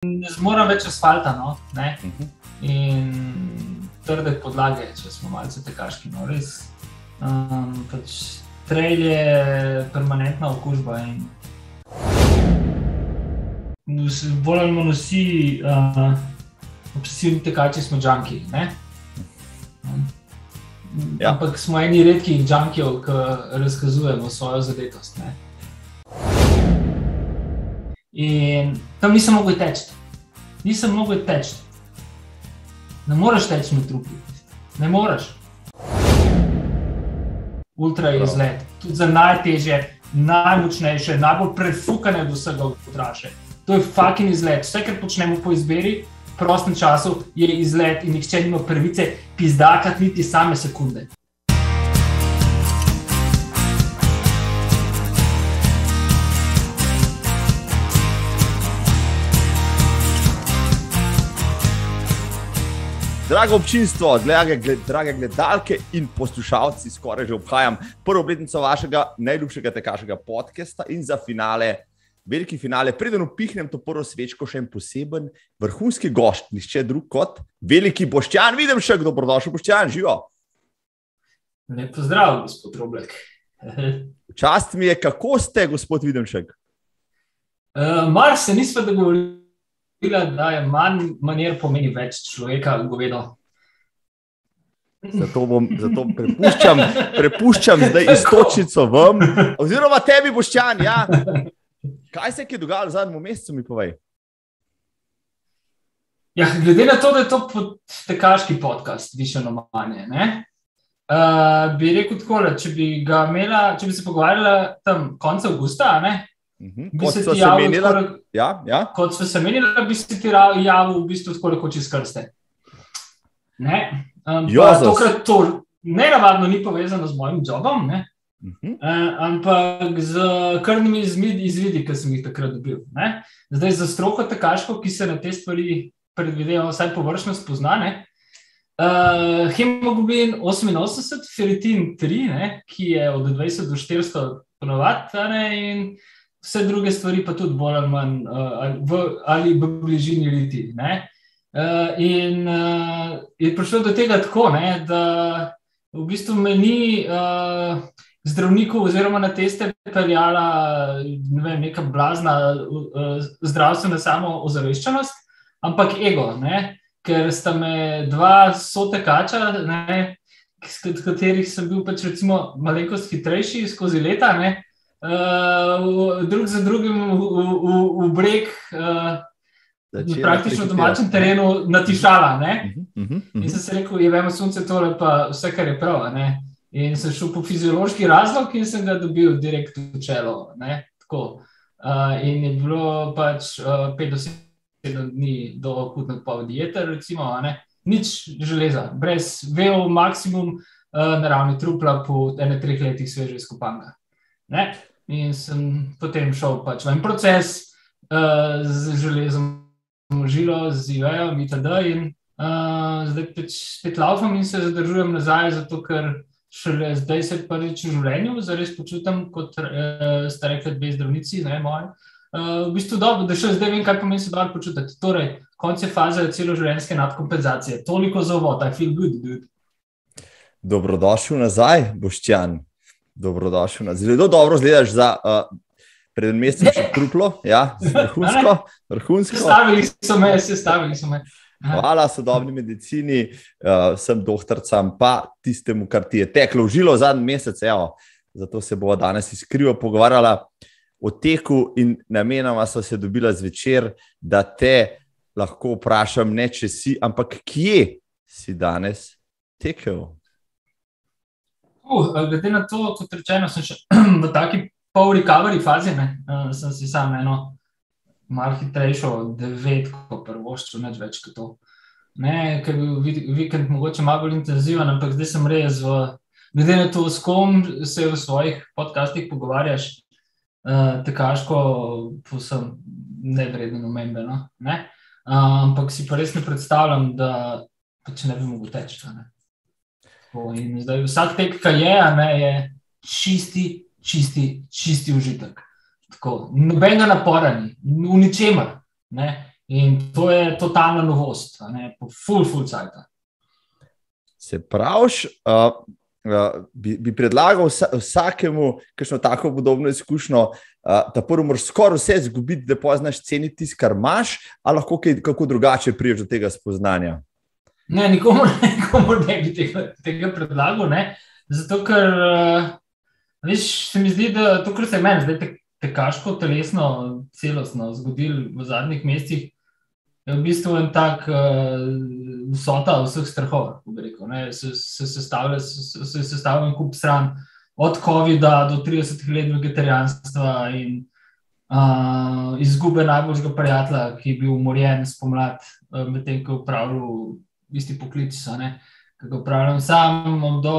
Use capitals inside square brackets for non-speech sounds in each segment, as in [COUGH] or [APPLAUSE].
ne zmorem več asfalta no, ne? in trde podlage, če smo malce tekaški. No, res, um, pač trail je permanentna okužba. In... Bolj ali manj vsi uh, obsesivni tekači smo džunki. Ja. Ampak smo eni redkih džunkijev, ki razkazujemo svojo zadetost. Ne? In tam nisem mogel teči. Nisem mogel teči. Ne moreš teči na trupi. Ne moreš. Ultra je izlet. Tudi za najtežje, najmočnejše, najbolj prefukane od vsega odraše. To je fucking izlet. Vse, kar počnemo po izbiri, v prostem času, je izlet in nihče nima prvice, pizdakati niti same sekunde. Drago občinstvo, drage, drage gledalke in poslušalci, skoraj že obhajam prvo obletnico vašega najljubšega tekaškega podcasta in za finale, veliki finale, preden upihnem to prvo svečko, še en poseben vrhunski gost, nišče drug kot veliki Boštjan. Vidim še, kdo dobrodošel, Boštjan, živo. Lep pozdrav, gospod Roblek. Čast mi je, kako ste, gospod Videmšek? Uh, Mar se nismo dogovorili da je manj manjer pomeni več človeka, govedo. Zato, bom, zato prepuščam, prepuščam zdaj [LAUGHS] istočnico vam, oziroma tebi, boščan. Ja. Kaj se je dogajalo v zadnjem mesecu, mi povej? Ja, glede na to, da je to tekaški podcast, više no manje. Uh, bi rekel tako, če bi ga imela, če bi se pogovarjala tam konec avgusta, Mhm. Kot so se menili, ja, ja. kot so se menili, da bi se ti javil v bistvu tako rekoč iz krste. Ne, um, tokrat to ne navadno ni povezano z mojim jobom, ne? Uh -huh. uh, ampak z krvnimi izvidi, ki sem jih takrat dobil. Ne? Zdaj za stroko tekaško, ki se na te stvari predvideva, vsaj površno spoznane. Uh, hemoglobin 88, feritin 3, ne? ki je od 20 do 400 ponovadi vse druge stvari pa tudi bolj ali manj uh, v, ali v bližini liti. Uh, in uh, je prišlo do tega tako, ne, da v bistvu me ni uh, zdravniku oziroma na teste peljala ne vem, neka blazna uh, zdravstvena samozaveščenost, ampak ego, ne, ker sta me dva sotekača, ne, s katerih sem bil pač recimo malenkost hitrejši skozi leta, ne, uh, drug za drugim v, v, v breg, uh, praktično v domačem terenu, natišala. Uh -huh, uh -huh. In sem se rekel, je vemo sonce, tole pa vse, kar je prav. Ne? In sem šel po fiziološki razlog in sem ga dobil direkt v čelo. Uh, in je bilo pač uh, 5-7 dni do akutne odpovedi jeter, recimo, nič železa, brez veo maksimum uh, naravni trupla po ene treh letih sveže izkopanga. In sem potem šel pač v en proces uh, z železom, žilo, z IVEjo, itd. In uh, zdaj pač spet laufam in se zadržujem nazaj, zato ker šele zdaj se prvič v življenju zares počutim kot uh, ste rekli, dve zdravnici, ne moje. Uh, v bistvu dobro, da še zdaj vem, kaj pomeni se dobro počutiti. Torej, faze je celo življenjske nadkompenzacije. Toliko za uvod, I feel good, dude. Dobrodošel nazaj, Boščan dobrodošel. Zelo dobro zgledaš za uh, pred mesecem, če truplo, ja, vrhunsko. vrhunsko. Stavili so me, se stavili so me. Hvala sodobni medicini, uh, vsem doktorcem, pa tistemu, kar ti je teklo v žilo zadnji mesec. Evo, zato se bomo danes iskrivo pogovarjali o teku in namenoma so se dobila zvečer, da te lahko vprašam, ne če si, ampak kje si danes tekel. Uh, glede na to, kot rečeno, sem še [CLEARS THROAT] v taki pol-recovery fazi, ne, uh, sem si sam eno malo hitrejšo devetko prvoščil, neč več kot to. Ne, ker je bil vikend mogoče malo bolj intenziven, ampak zdaj sem res, v, glede na to, s kom se v svojih podcastih pogovarjaš, uh, tekaško, posem nevredno omembe. No? Uh, ampak si pa res ne predstavljam, da pač ne bi mogel teči. Zdaj, vsak tek, ki je, ne, je čisti, čisti, čisti užitek. Nobenega napora ni, v ničemer. Ne. In to je totalna novost, po full, full cajt. Se pravi, uh, uh, bi, bi predlagal vsa, vsakemu, ki ima tako podobno izkušnjo, uh, da prvo moraš skoraj vse izgubiti, da poznaš ceniti tisto, kar imaš, ali lahko kaj, kako drugače priješ do tega spoznanja. Ne, nikomu, [LAUGHS] nikomu ne bi tega, tega predlagal. Ne? Zato, ker uh, veš, se mi zdi, da to, kar se je meni zdaj te, tekaško, telesno, celostno zgodilo v zadnjih mesecih je v bistvu en tak uh, vsota vseh strahov. Rekel, se se sestavlja se, se sestavlja en kup stran, od COVID-a do 30 let vegetarijanstva in uh, izgube najboljšega prijatelja, ki je bil umorjen spomlad, uh, medtem ko je upravljal isti poklic, ki ga upravljam sam. Do,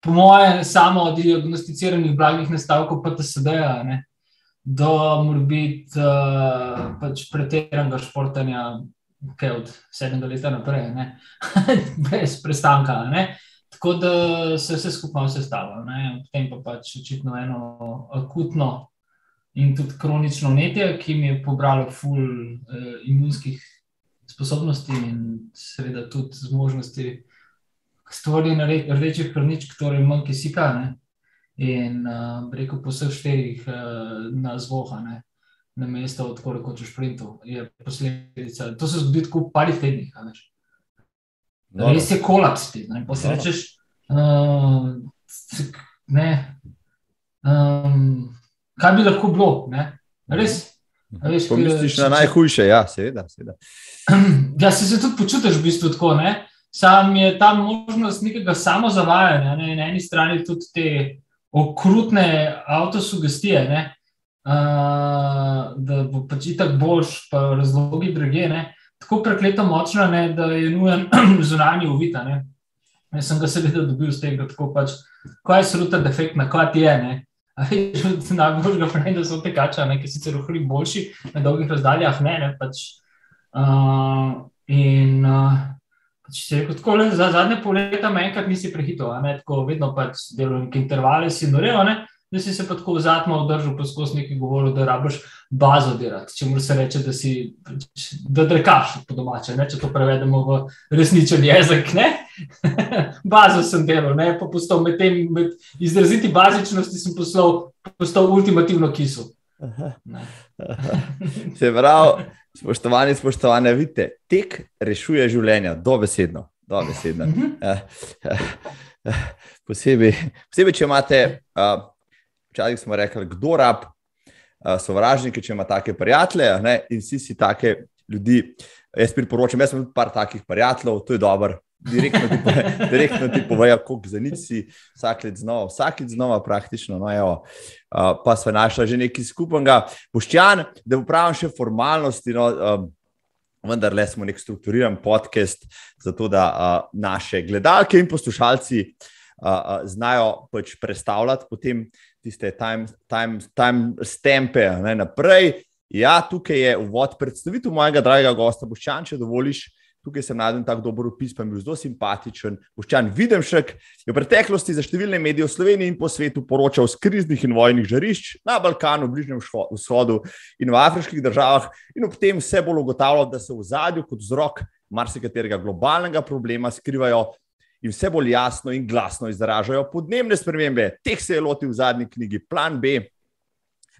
po mojem, samo diagnosticiranih blagih nastavkov PTSD-ja do morbiti uh, pač pretiranega športanja, ki je od sedmega leta naprej, [LAUGHS] brez prestanka. Ne? Tako da se vse skupaj sestavlja. Potem pa pač očitno eno akutno in tudi kronično netje, ki mi je pobralo ful uh, imunskih sposobnosti in seveda tudi zmožnosti stvoriti rdečih krvničk, torej manj kisika. Ne? in uh, rekel, po vseh štirih uh, na zvoha, ne, na mesto, odkud kot v sprintu, je posledica. To se zgodi tako v parih tednih. No, res je kolaps, ne posrečeš. Uh, ne, um, kaj bi lahko bilo? Ne? Res. Veš, Pomisliš na najhujše, ja, seveda. seveda. [CLEARS THROAT] Ja, se, se tudi počutiš v bistvu tako. Ne? Sam je ta možnost nekega samozavajanja, ne? na eni strani tudi te okrutne avtosugestije, ne, uh, da bo pač tako boljš, pa razlogi druge, ne, tako prekleto močna, ne, da je nujen [CLEARS THROAT] zunanji uvita. Ne. Jaz sem ga seveda dobil z tega, tako pač, kaj je sruta defektna, kaj ti je. Ne. Najbolj ga pravi, da so tekača, ki so sicer ohli boljši na dolgih razdaljah, ne, ne pač. Uh, in uh, Če rekel, tako le za zadnje pol leta, me enkrat nisi prehitro, tako vedno pač delovnik intervale si norel, da si se pa tako v zadnjem obdržal, pa skozi nekaj govoril, da rabiš bazo delati. Če se reče, da si, da drekaš po domače, ne? če to prevedemo v resničen jezik, ne? [LAUGHS] bazo sem delal, ne? pa postal med tem, med izraziti bazičnosti sem poslal, postal ultimativno kisu. Se pravi, spoštovani, spoštovane, vidite, tek rešuje življenja, dobesedno. dobesedno. Posebej, posebej, če imate, včasih smo rekli, kdo rab, sovražniki, če ima take prijatelje ne, in vsi si take ljudi. Jaz priporočam, jaz imam tudi par takih prijateljev, to je dobro, direktno ti, direktno ti povejo, kako za nič si, vsak let znova, vsak let znova, praktično. No, evo, uh, pa smo našli že nekaj skupnega. Boščan, da upravim še formalnosti. No, um, Vendar le smo nek strukturiran podcast, zato da uh, naše gledalke in poslušalci uh, uh, znajo pač predstavljati potem tiste time, time, time naprej. Ja, tukaj je uvod predstavitev mojega dragega gosta, Boščan, če dovoliš. Uh, tukaj sem najdel tako dober opis, pa je bil zelo simpatičen. Boščan Videmšek je v preteklosti za številne medije v Sloveniji in po svetu poročal z kriznih in vojnih žarišč na Balkanu, Bližnjem vzhodu in v afriških državah, in ob tem vse bolj ugotavljal, da se v zadju kot vzrok marsikaterega globalnega problema skrivajo. In vse bolj jasno in glasno izražajo podnebne spremembe. Teh se je lotil v zadnji knjigi Plan B,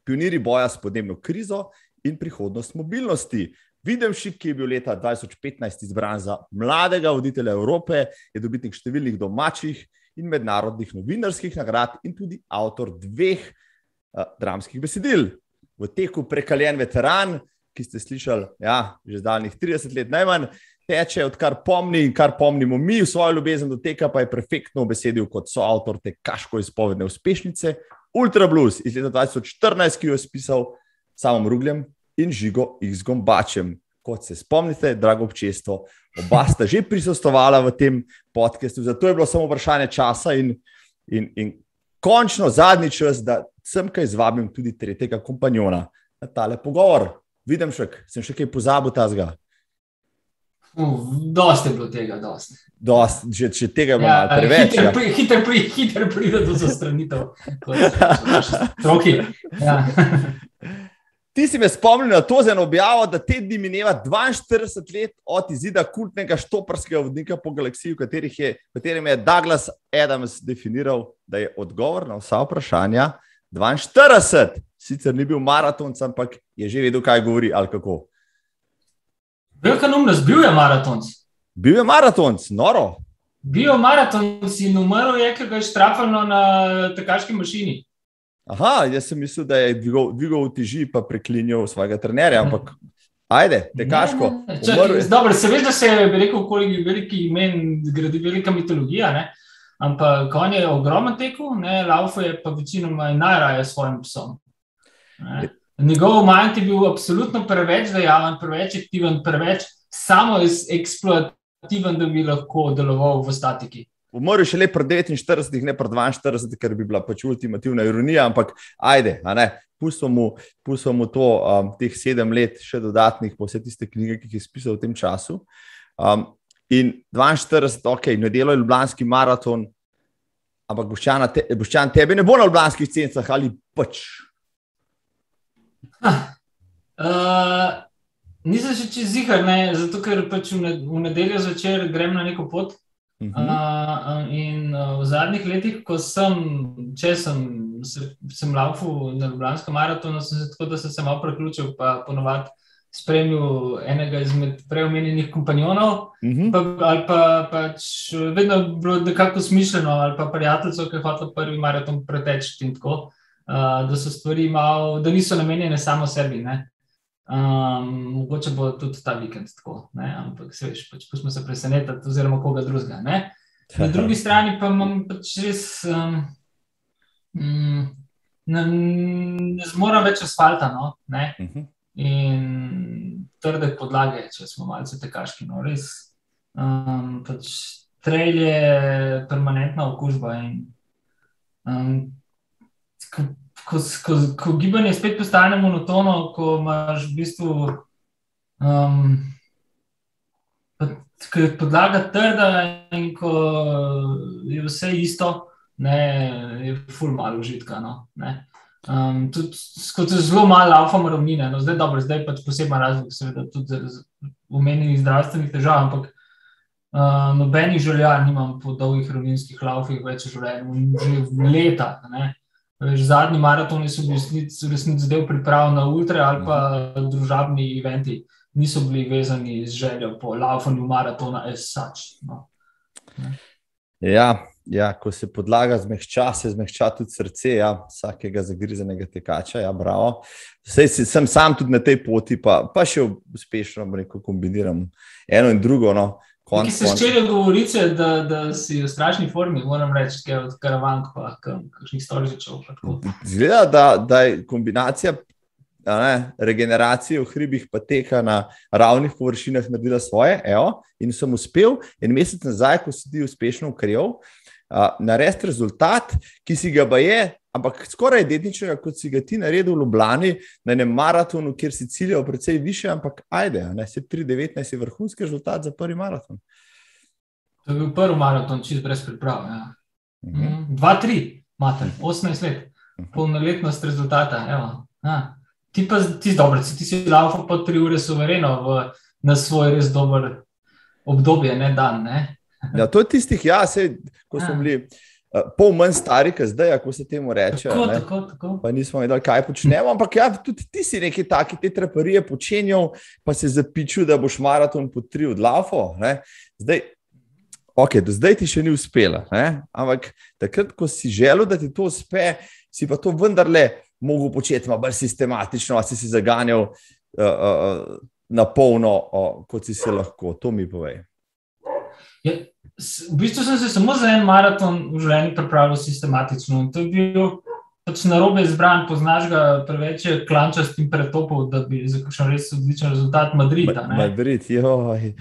pioniri boja s podnebno krizo in prihodnost mobilnosti. Videmšik, ki je bil leta 2015 izbran za mladega voditelja Evrope, je dobitnik številnih domačih in mednarodnih novinarskih nagrad in tudi avtor dveh uh, dramskih besedil. V teku prekaljen veteran, ki ste slišali ja, že daljnih 30 let najmanj, teče odkar pomni in kar pomnimo mi v svojo ljubezen do teka, pa je perfektno obesedil kot soavtor te kaško izpovedne uspešnice Ultra Blues iz leta 2014, ki jo je spisal samom Rugljem in žigo X Gombačem. Kot se spomnite, drago občestvo, oba sta že prisostovala v tem podkastu, zato je bilo samo vprašanje časa in, in, in končno zadnji čas, da sem kaj zvabim tudi tretjega kompanjona na tale pogovor. Vidim še, sem še kaj pozabil ta zga. Dosti je bilo tega, dosti. Dost, že, že tega bilo ja, preveč. Hiter, ja. pri, hiter, pri, hiter pride do zastranitev, kot so naši stroki. Ja. [LAUGHS] Ti si me spomnil na to, za eno objavo, da te dni mineva 42 let od izida kultnega štoparskega vodnika po galaksiji, v, je, v katerem je Douglas Adams definiral, da je odgovor na vsa vprašanja 42. Sicer ni bil maratonc, ampak je že vedel, kaj govori ali kako. Velika numnost, bil je maratonc. Bil je maratonc, noro. Bil je maratonc in umrl je, ker ga je štrafalo na tekaški mašini. Aha, jaz sem mislil, da je dvigal teži, pa preklinjal svojega trenerja. Ampak, ajde, tekaško. Dobro, se veš, da se je rekel, koliko velikih imen zgradi velika mitologija. Ne? Ampak on je ogromno tekel, Laufo je pa večinoma najraje s svojim psom. Ne? Njegov manj je bil absolutno preveč dejaven, preveč aktiven, preveč samo eksploativen, da bi lahko deloval v statiki. Umrl je šele pri 49, ne pri 42, ker bi bila pač ultimativna ironija, ampak ajde, pustimo mu, mu to, um, teh sedem let, še dodatnih, po vse tiste knjige, ki jih je pisal v tem času. Um, in 42, ok, ne delo je Ljubljanski maraton, ampak Boščan, te, Boščan tebe ne bo na Ljubljanskih cencah ali pač. Uh, nisem še čez zihar, zato ker pač v nedeljo zvečer grem na neko pot. Uh -huh. uh, in uh, v zadnjih letih, ko sem, če sem, se, sem laufal na Ljubljanskem maratonu, sem se tako, da sem se malo preključil, pa ponovadi spremljal enega izmed preomenjenih kompanjonov. Uh -huh. pa, ali pa pač vedno bilo nekako smišljeno, ali pa prijateljstvo, ki je hotel prvi maraton preteči in tako, uh, da so stvari malo, da niso namenjene samo sebi. Ne? Um, mogoče bo tudi ta vikend tako, ne? ampak se veš, pač pustimo se presenetiti, oziroma koga drugega. Ne? Na drugi strani pa imam pač res, um, um, ne, ne zmorem več asfalta no? uh mhm. -huh. in trde podlage, če smo malce tekaški. No? Res, um, pač trail je permanentna okužba. In, um, ko, ko, ko gibanje spet postane monotono, ko imaš v bistvu um, ko je podlaga trda in ko je vse isto, ne, je ful malo užitka. No, um, tudi skozi zelo malo alfa ravnine, no, zdaj, dobro, zdaj pač poseben razlog, seveda tudi zaradi umenjenih zdravstvenih težav, ampak uh, nobenih želja nimam po dolgih ravninskih laufih več v življenju, že leta. Ne. Veš, zadnji maratoni so bili v resnici del priprav na ultra ali pa mhm. družabni eventi, niso bili vezani z željo po laufanju maratona, as such. No. Ja, ja, ko se podlaga zmehča, se zmehča tudi srce ja, vsakega zagrizenega tekača. Ja, Sej, sem sam tudi na tej poti, pa, pa še uspešno rekel, kombiniram eno in drugo. No. Ki se začeli govoriti, da, da si v strašni formi, moram reči, da je od karavank, pa kakšnih storičev. Zgleda, da, da je kombinacija ne, regeneracije v hribih pa teka na ravnih površinah naredila svoje. Evo, in sem uspel en mesec nazaj, ko si ti uspešno ukril, narediti rezultat, ki si ga je ampak skoraj identičnega, kot si ga ti naredil v Ljubljani, na enem maratonu, kjer si ciljal precej više, ampak ajde, ne, se 3-19 je vrhunski rezultat za prvi maraton. To je bil prvi maraton, čist brez priprav. Ja. Uh -huh. 2-3, imate 18 let, polnoletnost rezultata. Ti pa ti dobro, ti si laufal po 3 ure suvereno v, na svoj res dober obdobje, ne dan. Ne? Ja, to je tistih, ja, se, ko smo ja. bili. Eh, pol manj stari, kot zdaj, kako se temu reče. Tako, tako, tako. Pa nismo vedeli, kaj počnemo. Ampak ja, tudi ti si neki taki, te traparije počenjal, pa si zapičil, da boš maraton po tri od lafo. Zdaj, ok, do zdaj ti še ni uspelo. Ampak takrat, ko si želel, da ti to uspe, si pa to vendarle mogel početi malo bolj sistematično, si si zaganjal uh, uh, na polno, uh, kot si se lahko. To mi povej. Ja v bistvu sem se samo za en maraton v življenju pripravil sistematično. To je bil pač na robe izbran, poznaš ga preveč, klančast in pretopov, da bi zaključil res odličen rezultat Madrida. Ne? Madrid, joj.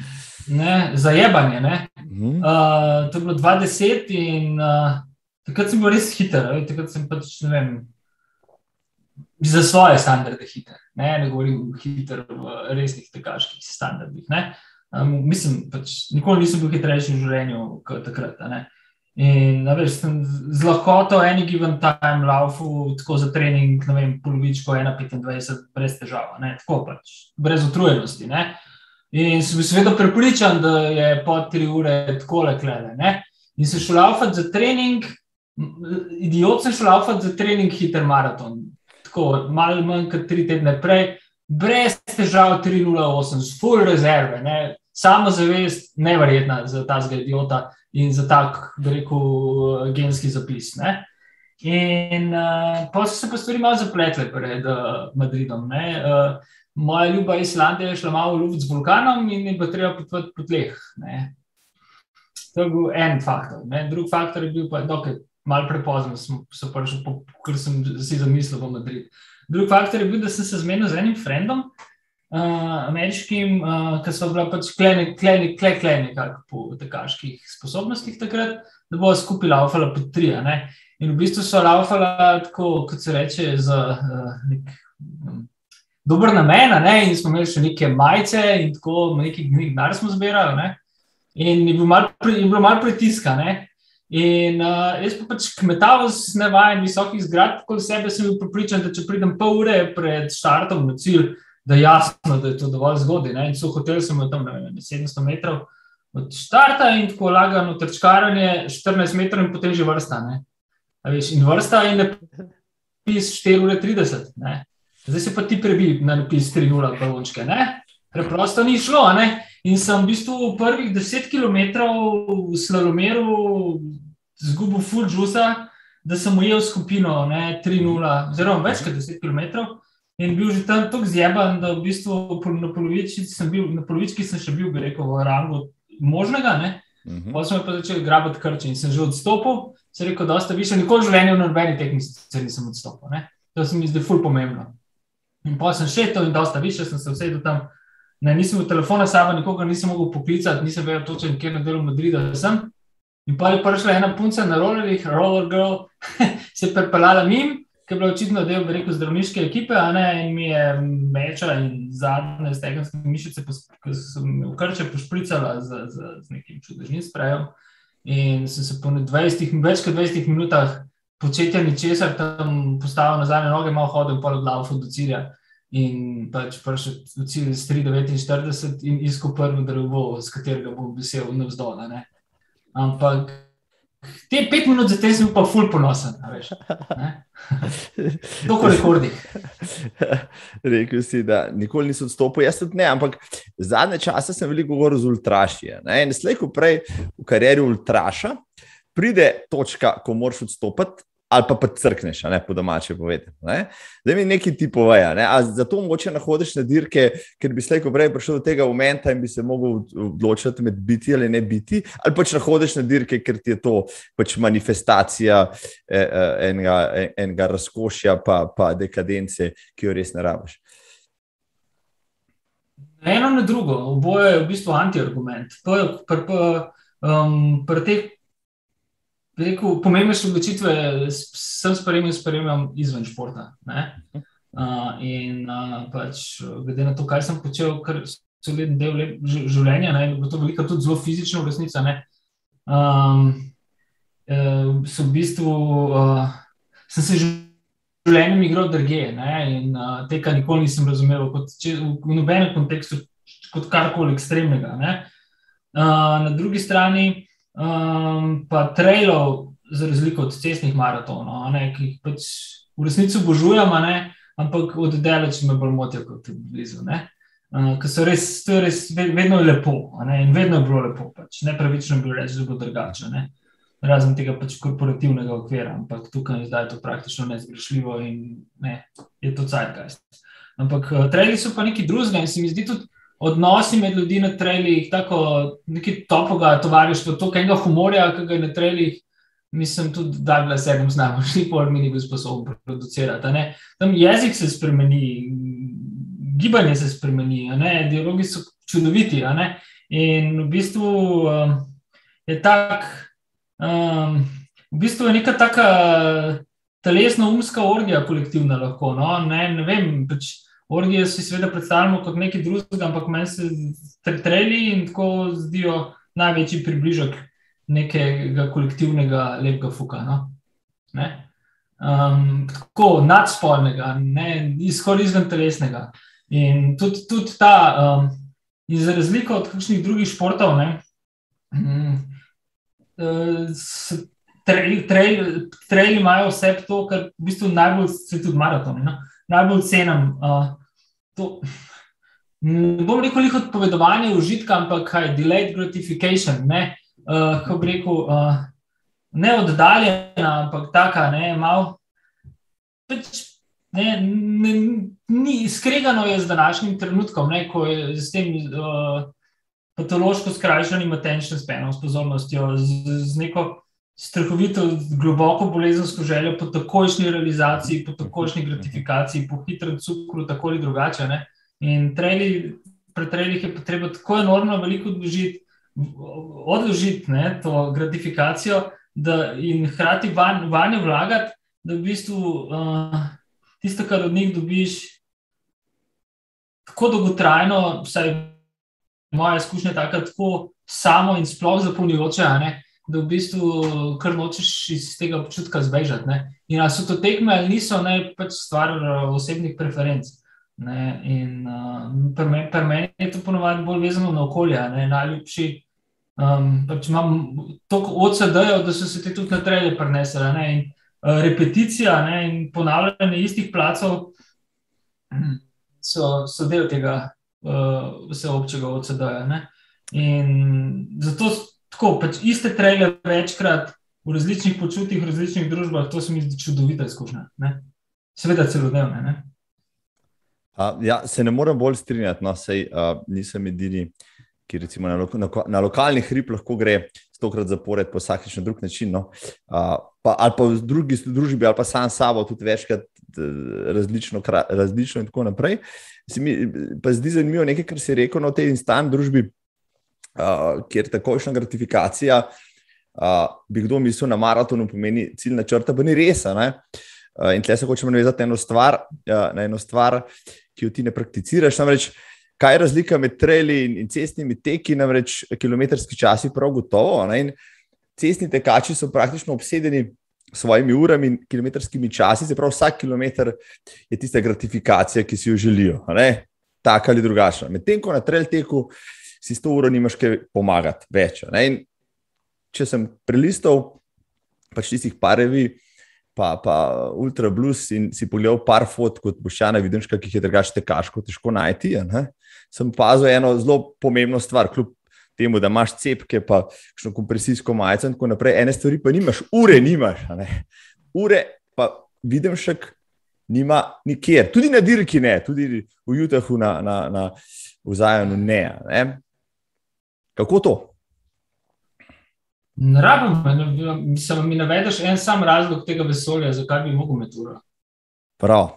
Ne, zajebanje. Ne? Mhm. Uh, to je bilo 20 in uh, takrat sem bil res hiter. Takrat sem pač, ne vem, za svoje standarde hiter. Ne, ne govorim hiter v resnih tekaških standardih. Ne? Um, mislim, pač nikoli nisem bil hitrejši v življenju kot takrat. In veš, z lahkoto eni given time laufu, tako za trening, ne vem, polovičko 1,25, brez težav, ne? tako pač, brez utrujenosti. Ne? In sem seveda prepričan, da je po tri ure tako leklele. In sem šel laufati za trening, idiot sem šel laufati za trening, hiter maraton. Tako, malo manj kot tri tedne prej, brez težav 3,08, s full rezerve, ne? Samo zavest, nevrjetna za ta zgodiota in za tak, da rekel, genski zapis. Ne? In uh, pa so se pa stvari malo zapletle pred uh, Madridom. Uh, moja ljuba Islandija je šla malo v luft z vulkanom in je pa treba potvati po tleh. Ne? To je bil en faktor. Ne? Drugi faktor je bil pa, da je malo prepozno, sem prišel, ker sem si zamislil v Madrid. Drugi faktor je bil, da sem se zmenil z enim frendom, uh, ameriškim, uh, ki so bili pač kleni, kleni, kleni, kleni po tekaških sposobnostih takrat, da bo skupaj laufala po tri. In v bistvu so laufala tako, kot se reče, za uh, nek um, dober namen, in smo imeli še neke majice in tako, nekaj gnar smo zbirali. Ne? In je bilo malo mal pritiska. Ne? In uh, jaz pa pač kmetavo z nevajen visokih zgradb, kot sebe sem bil pripričan, da če pridem pol ure pred štartom na cilj, da je jasno, da je to dovolj zgodaj. In so hoteli, sem tam vem, 700 metrov od štarta in tako lagano trčkaranje, 14 metrov in potem že vrsta. Veš, in vrsta je napis 4,30 ure. Zdaj se pa ti prebi na napis 3,0 balončke. Preprosto ni šlo. Ne? In sem v bistvu v prvih 10 km v slalomeru zgubil full juice, da sem ujel skupino 3,0, oziroma več kot 10 km in bil že tam tako zjeban, da v bistvu na polovički sem, bil, na polovički sem še bil, bi rekel, v rangu možnega. Uh -huh. Potem sem pa začel grabati krče in sem že odstopil. Se rekel, da ste više, nikoli v življenju na nobeni tehnici nisem odstopil. Ne? To se mi zdi ful pomembno. In potem sem še to in dosta više, sem se vsedel tam. Ne, nisem v telefonu sabo, nikogar nisem mogel poklicati, nisem vedel točno, kje na delu Madrida sem. In pa je prišla ena punca na rollerjih, roller girl, [LAUGHS] se je pripeljala mimo ki je bila očitno del rekel, zdravniške ekipe, ne, in mi je meča in zadnje stegenske mišice, ki so mi v krče pošpricala z, z, z nekim čudežnim sprejem. In sem se po 20, več kot 20 minutah početja ničesar tam postavil na noge, malo hodil pa od lava do cilja. In pač prišel v cilj z 3,49 in iskal prvo drevo, z katerega bom vesel navzdol. Ampak Te pet minut za te sem pa ful ponosen. Tako rekordi. [LAUGHS] Rekl si, da nikoli nisem odstopil, jaz tudi ne, ampak zadnje čase sem veliko govoril z ultraši. In slej, ko prej v karieri ultraša, pride točka, ko moraš odstopiti, ali pa crkneš, ne po domače povedati. Da mi neki ti povejo. Ne? Zato mogoče nahodiš na dirke, ker bi slejko prej prišel do tega momenta in bi se mogel odločiti med biti ali ne biti, ali pač nahodiš na dirke, ker ti je to pač manifestacija eh, enega, enega razkošja, pa, pa dekadence, ki jo res ne rabiš. Eno na drugo, oboje je v bistvu anti-argument. Um, pri teh rekel, pomembnejše odločitve sem sprejemil, sprejemam izven športa. Uh, in uh, pač, glede na to, kaj sem počel, kar so leden del življenja, ne, je to veliko tudi zelo fizično resnica. Um, uh, so v bistvu, uh, sem se že v življenju igral druge in uh, tega nikoli nisem razumel kot, če, v, v nobenem kontekstu kot karkoli ekstremnega. Uh, na drugi strani, um, pa trailov, za razliko od cestnih maratonov, ne, ki jih pač v resnici obožujem, ampak oddaleč me bolj motijo kot blizu. Uh, ker so res, to je res vedno lepo ne, in vedno je bilo lepo. Pač. Ne pravično bi reči, da bo drugače. Ne. Razen tega pač korporativnega okvira, ampak tukaj je zdaj to praktično nezgrešljivo in ne, je to cajtgeist. Ampak uh, traili so pa nekaj drugega in se mi zdi tudi odnosi med ljudmi na trailih, tako neki topoga tovarištva, to enega humorja, ki ga je na trailih, mislim, tudi da je sedem znamo, še ni pol mini bil sposoben producirati. Tam jezik se spremeni, gibanje se spremeni, dialogi so čudoviti. In v bistvu um, je tak, um, v bistvu je neka taka telesno-umska orgija kolektivna lahko. No? Ne, ne vem, pač, Orgije si seveda predstavljamo kot nekaj drugega, ampak meni se treli in tako zdijo največji približek nekega kolektivnega lepega fuka. No? Um, tako nadspolnega, izhod izven telesnega. In tudi, tudi ta, um, in za razliko od kakšnih drugih športov, ne, um, Trejli imajo vse to, kar v bistvu najbolj se tudi maratoni. No? Najbolj cenim. Uh, ne bom rekel jih odpovedovanje užitka, ampak kaj, delayed gratification. Ne, uh, kako bi rekel, uh, ne oddaljena, ampak taka, ne, malo. Pač, ne, ne, ni skregano je z današnjim trenutkom, ne, ko je s tem. Uh, patološko skrajšanim attention spanom, s pozornostjo, z, z neko strahovito, globoko bolezensko željo po takojšnji realizaciji, po takojšnji gratifikaciji, po hitrem cukru, tako ali drugače. Ne? In treli, pri trelih je potrebno tako enormno veliko odložiti, odložiti ne, to gratifikacijo da, in hkrati van, vanjo vlagati, da v bistvu uh, tisto, kar od njih dobiš, tako dolgotrajno, vsaj moja izkušnja je taka, tako samo in sploh zapolnjujoče, da v bistvu kar nočeš iz tega občutka zbežati. Ne? In ali so to tekme ali niso, ne pač stvar uh, osebnih preferenc. Ne? In uh, pri meni, meni je to ponovadi bolj vezano na okolje, ne? najljubši. Um, pač imam toliko OCD-jev, da so se ti tudi na trele prenesli. In uh, repeticija ne? in ponavljanje istih placov [CLEARS THROAT] so, so del tega uh, vseobčega OCD-ja. In zato tako, pač iste trele večkrat v različnih počutjih, v različnih družbah, to se mi zdi čudovita izkušnja. Ne? Seveda celodnevne. Ne? Uh, ja, se ne morem bolj strinjati, no, sej uh, nisem edini, ki recimo na, lo na, lokalnih hrib lahko gre stokrat zapored, po vsakič na drug način. No. Uh, pa, ali pa v drugi družbi, ali pa sam sabo, tudi večkrat različno, različno in tako naprej. Se mi pa zdi zanimivo nekaj, kar si rekel no, v tej instant družbi, uh, kjer takošna gratifikacija, uh, bi kdo mislil na maratonu, pomeni ciljna črta, pa ni res. Uh, in tle se hočemo navezati na eno stvar, uh, na eno stvar, ki jo ti ne prakticiraš. Namreč, kaj je razlika med treli in, in cestnimi teki, namreč kilometrski časi, prav gotovo. Cestni tekači so praktično obsedeni svojimi urami in kilometrskimi časi, se pravi, vsak kilometr je tista gratifikacija, ki si jo želijo, tako ali drugače. Medtem ko na trail teku si s to uro nimaš kaj pomagati več. Če sem prelistal pač tistih parevi, pa, pa ultra blues in si pogledal par fot, kot boš šana, vidiš, kaj jih je drugače tekaško težko najti. Sem opazil eno zelo pomembno stvar, kljub temu, da imaš cepke, pa še kompresijsko majico in tako naprej. Ene stvari pa nimaš, ure nimaš. Ure pa vidim še, nima nikjer. Tudi na dirki ne, tudi v Jutahu na, na, na vzajemnu ne, ne. Kako to? Ne rabim, mislim, mi navedeš en sam razlog tega vesolja, zakaj bi mogel imeti uro. Prav,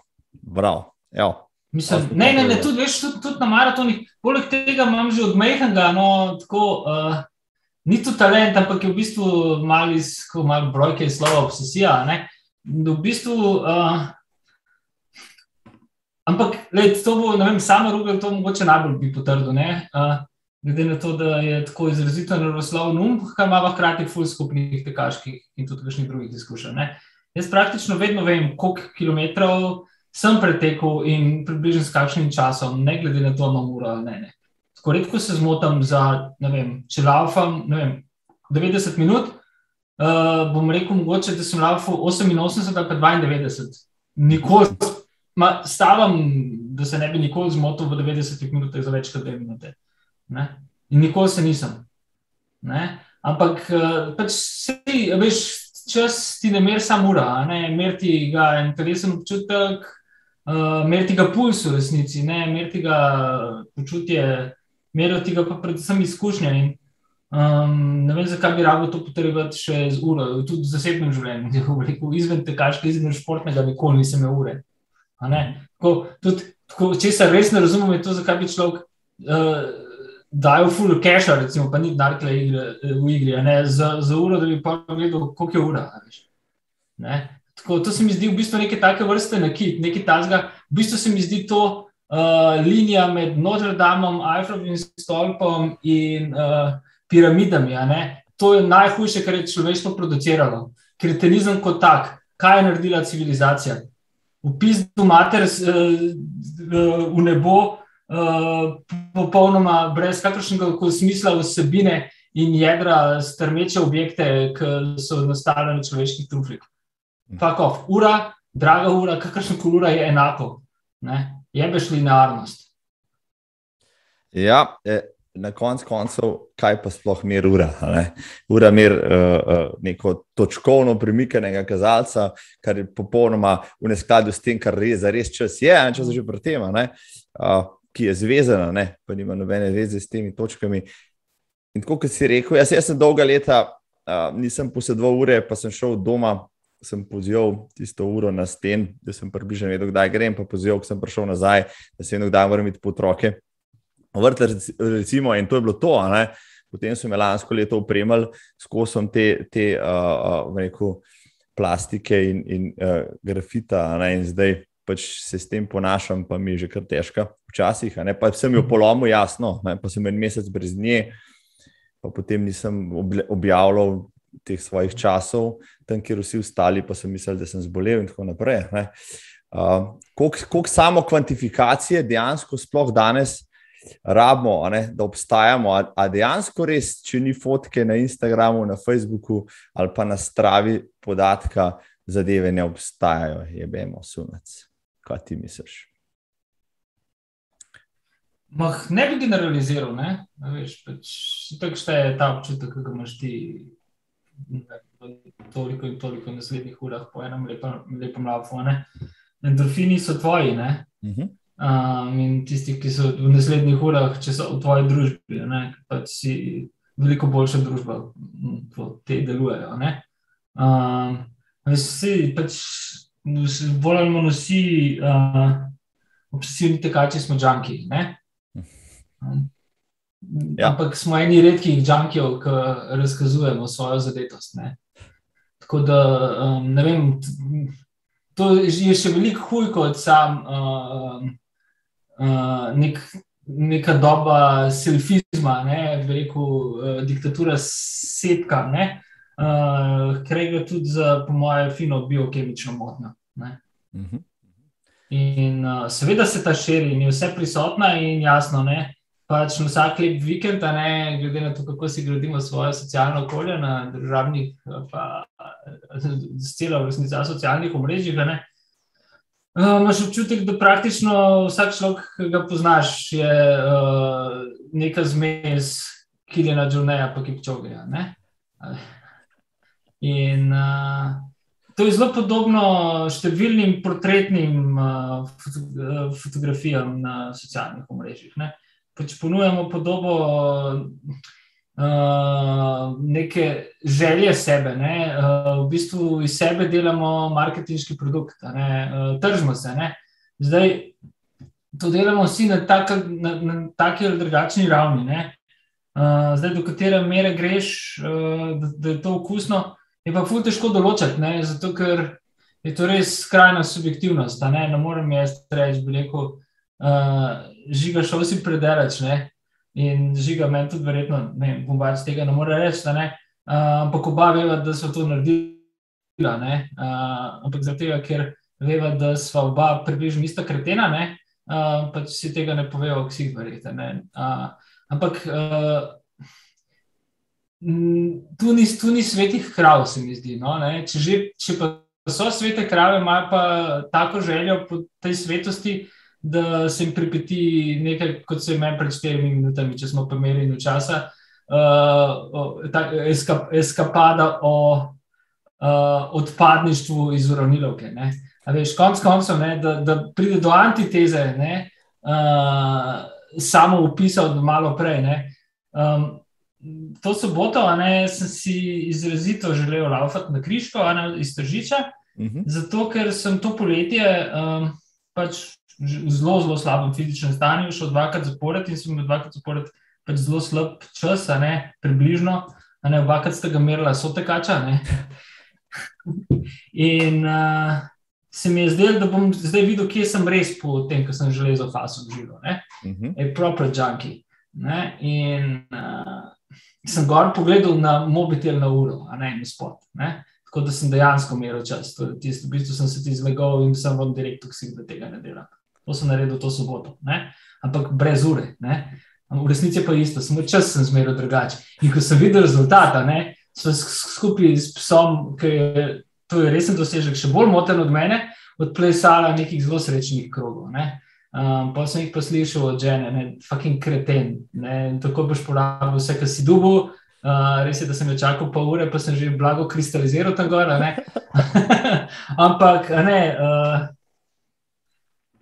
prav. Evo. Mislim, ne, ne, ne, tudi, veš, tudi, tudi na maratonih. Poleg tega imam že odmehnega, no, tako, uh, ni to talent, ampak je v bistvu mali, ko malo brojke in slova obsesija. Ne? V bistvu, uh, ampak, lej, to bo, ne vem, samo Rubel to mogoče najbolj bi potrdil, ne? Uh, glede na to, da je tako izrazito naravoslovno um, kar ima hkrati ful skupnih tekaških in tudi kakšnih drugih izkušenj. Jaz praktično vedno vem, koliko kilometrov sem pretekel in približno s kakšnim časom, ne glede na to, ali imam uro ali ne. ne. Tako redko se zmotam za, ne vem, če laufam vem, 90 minut, uh, bom rekel, mogoče, da sem laufal 88 ali pa 92. Nikoli, ma, stavam, da se ne bi nikoli zmotil v 90 minutah za več kot 2 minute. Ne? In nikoli se nisem. Ne? Ampak uh, pač se, veš, čas ti ne mer samo ura, ne mer ti ga en telesen občutek, uh, meriti ga puls v resnici, ne meriti ga počutje, meriti ga pa predvsem izkušnje. In, um, ne vem, zakaj bi rabo to potrebovati še z uro, tudi v zasebnem življenju. [LAUGHS] Izven tekaške, izven športnega, nikoli nisem imel ure. Če se res ne razumem, je to, zakaj bi človek. Uh, Dajo full cache, recimo, pa ni narkle igre, v igri, za, za uro, da bi pa gledal, koliko je ura. Tako, to se mi zdi v bistvu neke take vrste nakit, nekaj tazga. V bistvu se mi zdi to uh, linija med Notre Dameom, Eiffelovim stolpom in uh, piramidami. to je najhujše, kar je človeštvo produciralo. Kretenizem kot tak, kaj je naredila civilizacija? Upis do mater v nebo, popolnoma brez kakršnega smisla vsebine in jedra strmeče objekte, ki so nastale na človeških truflih. Fakov, ura, draga ura, kakršna ura je enako. Ne? Jebeš linearnost. Ja, e, na koncu koncev, kaj pa sploh mer ura? Ne? Ura mer uh, neko točkovno premikanega kazalca, kar je popolnoma v neskladju s tem, kar za res čas je, in čas že pri tem, uh, ki je zvezana, ne? pa nima nobene veze s temi točkami. In tako kot si rekel, jaz, jaz sem dolga leta, uh, nisem posedoval ure, pa sem šel doma. Sem pozival tisto uro na sten, da sem približno vedel, kdaj grem, pa pozival, ko sem prišel nazaj, da se vedno kdaj moram iti po otroke vrtec, recimo, in to je bilo to. Potem so me lansko leto upremali s kosom te, te uh, rekel, plastike in, in uh, grafita, ne? in zdaj pač se s tem ponašam, pa mi je že kar težko, včasih. Pa sem jo polomil, jasno, ne? pa sem en mesec brez nje, pa potem nisem objavljal teh svojih časov, tam, kjer vsi ostali, pa sem mislil, da sem zbolel in tako naprej. Uh, Koliko samo kvantifikacije dejansko sploh danes rabimo, ne, da obstajamo. A, a dejansko res, če ni fotke na Instagramu, na Facebooku ali pa na stravi podatka, zadeve ne obstajajo, je bemo sunec. Kaj ti misliš? Mah, ne bi generaliziral, ne veš, pač, tako je ta občutek, ki ga imaš ti. Toliko in toliko naslednjih urah, po enem lepem, lepem lavu. Endorfini so tvoji. Uh mhm. -huh. Um, in tisti, ki so v naslednjih urah, če so v tvoji družbi, ne, pač si veliko boljša družba, ko te delujejo. Um, vsi, pač, bolj ali manj vsi, uh, obsesivni tekači smo džanki. Um, ja. Ampak smo eni redkih džankijev, ki razkazujemo svojo zadetost. Ne. Tako da um, ne vem. To je še veliko hujše kot sam uh, uh, nek, neka doba selfizma, ne, rekel, uh, diktatura setka, ki uh, gre tudi za, po mojem, fino biokemično motnjo. Mhm. In uh, seveda se ta širi in je vse prisotna, in jasno, ne, pač vsak lep vikend, ne, glede na to, kako si gradimo svoje socialno okolje na državnih, pa celo v resnici socialnih omrežjih. Uh, imaš občutek, da praktično vsak človek, ki ga poznaš, je uh, neka zmes, ki je na Džuneja, pa ki pčogeja. In uh, to je zelo podobno številnim portretnim uh, fotografijam na socialnih omrežjih. Pač ponujamo podobo. Uh, uh, neke želje sebe. Ne? Uh, v bistvu iz sebe delamo marketinški produkt, uh, tržimo se. Ne? Zdaj to delamo vsi na, tak, na, na taki ali drugačni ravni. Uh, zdaj, do katere mere greš, uh, da, da je to okusno, je pa ful težko določiti, ne? zato ker je to res skrajna subjektivnost. Ne? ne morem jaz reči, bi rekel, uh, žiga šel si predelač. In žiga meni tudi, verjetno, ne bom več tega ne more reči. Ne? Uh, ampak oba veva, da so to naredili. Uh, ampak zaradi tega, ker veva, da smo oba približno ista kretena, uh, pač si tega ne povejo, vsi verjete. Uh, ampak uh, tu, ni, tu ni svetih krav, se mi zdi. No, če, že, če pa so svete krave, imajo pa tako željo po tej svetosti da se jim pripeti nekaj, kot se je meni pred štirimi minutami, če smo pa imeli nekaj časa, uh, ta, eskap, eskapada o uh, odpadništvu iz uravnilovke. Veš, konc koncev, ne, da, da pride do antiteze, ne, uh, samo upisal malo prej. Um, to soboto ne, sem si izrazito želel laufati na križko, iz Tržiča, uh mhm. -huh. zato ker sem to poletje um, pač zelo, zelo slabem fizičnem stanju, šel dvakrat zapored in sem imel dvakrat zapored pač zelo slab čas, ne, približno, a ne obakrat ste ga merila, so tekača. [LAUGHS] in uh, se mi je zdelo, da bom zdaj videl, kje sem res po tem, kar sem železo faso doživel. Uh -huh. Je proper junkie. Ne? In uh, sem gor pogledal na mobitel na uro, a ne na spot. Ne? Tako da sem dejansko imel čas. Tist, v bistvu sem se ti zlegal in sem vam direkt toksik, da tega ne delam. To sem naredil to soboto, ne? ampak brez ure. Ne? V resnici pa isto, samo čas sem zmeril drugače. In ko sem videl rezultata, smo skupaj s psom, ki je to je resen dosežek, še bolj moten od mene, odplesala nekih zelo srečnih krogov. Ne? Um, pa sem jih poslušal od žene, ne, fucking kreten. Ne, tako boš porabil vse, kar si dubu. Uh, res je, da sem jo čakal pol ure, pa sem že blago kristaliziral tam gor. [LAUGHS] Ampak, ne, uh,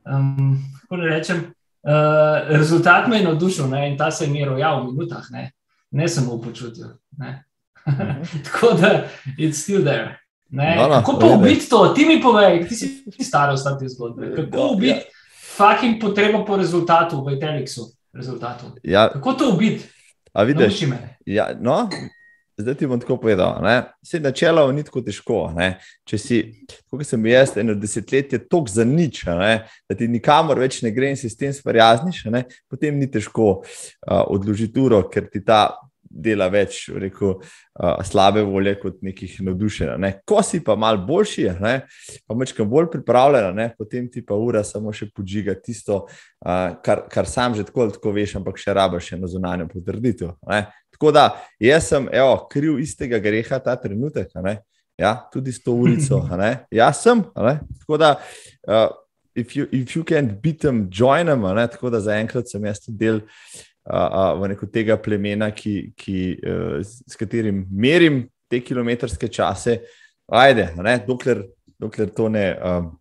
um, kako ne rečem, uh, rezultat me je navdušil ne, in ta se je meril ja, v minutah, ne, ne samo v počutju. tako da, it's still there. No, no, kako pa ubiti to? Ti mi povej, ti si star v tej zgodbi. Kako ja, ubiti ja. fucking potrebo po rezultatu v Telexu? Ja. Kako to ubiti? A vidiš? Ja, no, zdaj ti bom tako povedal. Vse načelo ni tako težko. Ne? Če si, kot sem jaz, eno desetletje tok za nič, ne? da ti nikamor več ne gre in si s tem sprijazniš, potem ni težko uh, odložiti uro, ker ti ta dela več rekel, uh, slabe volje kot nekih navdušenja. Ne. Ko si pa mal boljši, ne, pa večkrat bolj pripravljen, ne, potem ti pa ura samo še podžiga tisto, uh, kar, kar sam že tako, tako veš, ampak še rabaš eno zunanjo potrditev. Ne. Tako da jaz sem evo, kriv istega greha ta trenutek. Ja, tudi s to urico. Jaz sem. Tako da, uh, if you, if you can't beat them, join them. Tako da zaenkrat sem jaz tudi del uh, v neko tega plemena, ki, ki, uh, s katerim merim te kilometrske čase. Ajde, ne, dokler, dokler to ne. Uh,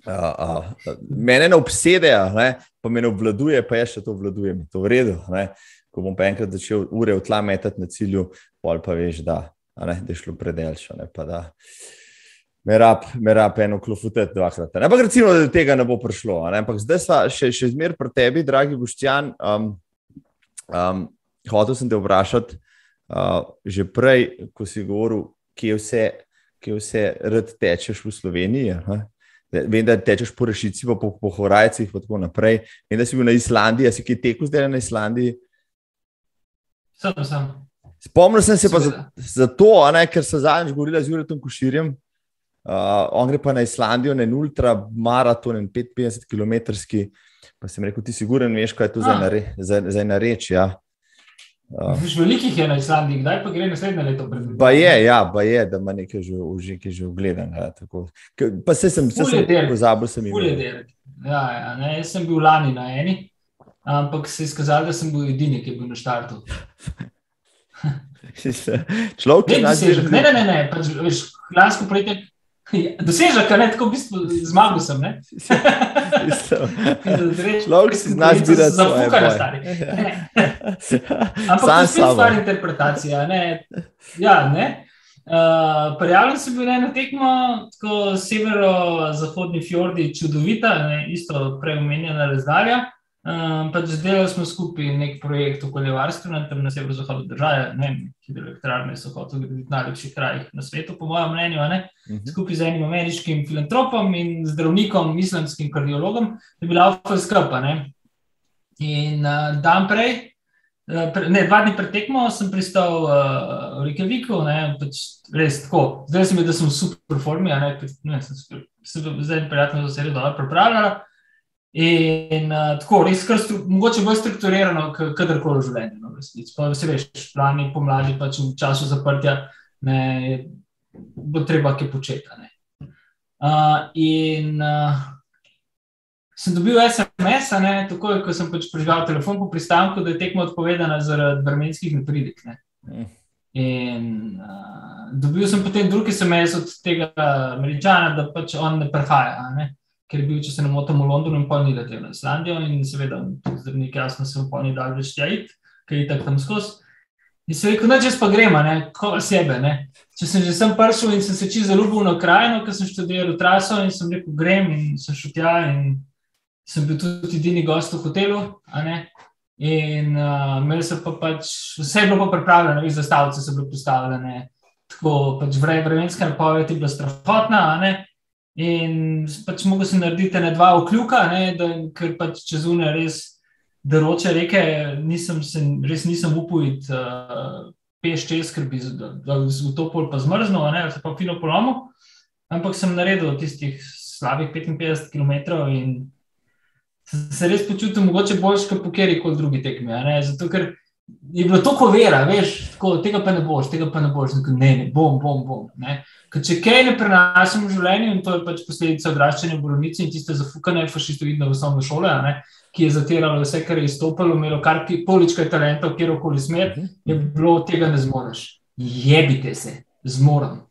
Uh, uh, mene ne obsede, ne, pa me ne obvladuje, pa jaz še to obvladujem, to je v redu. Ne. Ko bom pa enkrat začel ure v tla metati na cilju, pol pa veš, da, ne, da je šlo predelšo. Me rab eno klofuteti dvakrat. Ampak recimo, da do tega ne bo prišlo. Ne. Ampak zdaj pa še, še zmeraj pri tebi, dragi Boštjan. Um, Um, hotel sem te vprašati, uh, že prej, ko si govoril, kje vse, kje vse rad tečeš v Sloveniji. Ha? Vem, da tečeš po rešici, pa po, po Horajcih, in tako naprej. Vem, da si bil na Islandiji, si kaj tekel zdaj na Islandiji? Sem, sem. Spomnil sem se pa zato, za ker sem zadnjič govoril z Juretom Koširjem. Uh, on gre pa na Islandijo, na en ultramaraton, 55 km. Pa sem rekel, ti si guren, veš, kaj je to ah. za ena reč. Ja. Uh, velikih je na Islandiji, kdaj pa gre naslednje leto? Pa je, ja, pa je, da ima nekaj že, že, že ogledan. Ja, pa se sem, se sem pozabil, sem jim. Ja, ja, ne, jaz sem bil lani na eni, ampak se je izkazalo, da sem bil edini, ki je bil na štartu. [LAUGHS] Človek, je na svetu. Ne, ne, ne, ne, pač, veš, lansko poletje Dosežek, kaj ne tako, v bistvu zmagal sem. [LAUGHS] Človek si znaš biti zafukan, stari. [LAUGHS] Ampak to je stvar interpretacija. Ne? Ja, ne. Uh, Prijavljen sem bil na tekmo, tako severo-zahodni fjordi, čudovita, ne? isto preomenjena razdalja. Um, pač delali smo skupaj nek projekt okoljevarstva tam na severozahodu države, ne vem, hidroelektrarne so kot v najlepših krajih na svetu, po mojem mnenju, uh mhm. -huh. skupaj z enim ameriškim filantropom in zdravnikom, islamskim kardiologom, je bila avto skrpa. In uh, dan prej, uh, pre, ne, dva dni pred tekmo, sem pristal uh, v Reykjaviku, ne, pač res tako. Zdaj se mi, da sem v super formi, ne, ne, sem, sem zdaj prijatno, je dobro pripravljala. In uh, tako, res, kar stru, mogoče bolj strukturirano, kot kadarkoli v življenju. No, pa, se veš, lani pomladi, pač v času zaprtja, ne, bo treba kaj početi. Uh, in uh, sem dobil SMS, ne, tako je, ko sem pač prižgal telefon po pristanku, da je tekmo odpovedana zaradi vremenskih nepridik. Ne. Mm. In uh, dobil sem potem drugi SMS od tega američana, da pač on ne prihaja. Ne ker je bil, če se ne motim, v Londonu in pol ni letel na Islandijo in seveda, zdravnik, jasno, se v pol ni dal več tja iti, ker je tako tam skozi. In se rekel, da če pa gremo, ko sebe. Ne? Če sem že sem prišel in sem se čisto zaljubil na krajino, ker sem študiral traso in sem rekel, grem in sem šel tja in sem bil tudi edini gost v hotelu. In uh, imeli so pa pač, vse je bilo pa pripravljeno, iz zastavice so bile postavljene, tako pač vremenska napoved je bila strahotna, In pač mogo si narediti ne dva okljuka, ne, da, ker pač čez une res deroče reke, nisem se, res nisem upal iti uh, peš čez, ker bi v to pol pa zmrznil, ne, se pa fino polomil. Ampak sem naredil tistih slabih 55 km in se res počutim mogoče boljš, kot pokeri kot drugi tekmi. Zato, ker je bilo to, ko vera, veš, tako, tega pa ne boš, tega pa ne boš, tako, ne, ne, bom, bom, bom. Če kaj ne prenašam v življenju, in to je pač posledica odraščanja v bolnici in tiste zafukane fašistoidne v osnovne šole, ne, ki je zatiralo vse, kar je izstopalo, imelo kar polička talenta, kjerkoli smer, je bilo tega ne zmoreš. Jebite se, zmoram.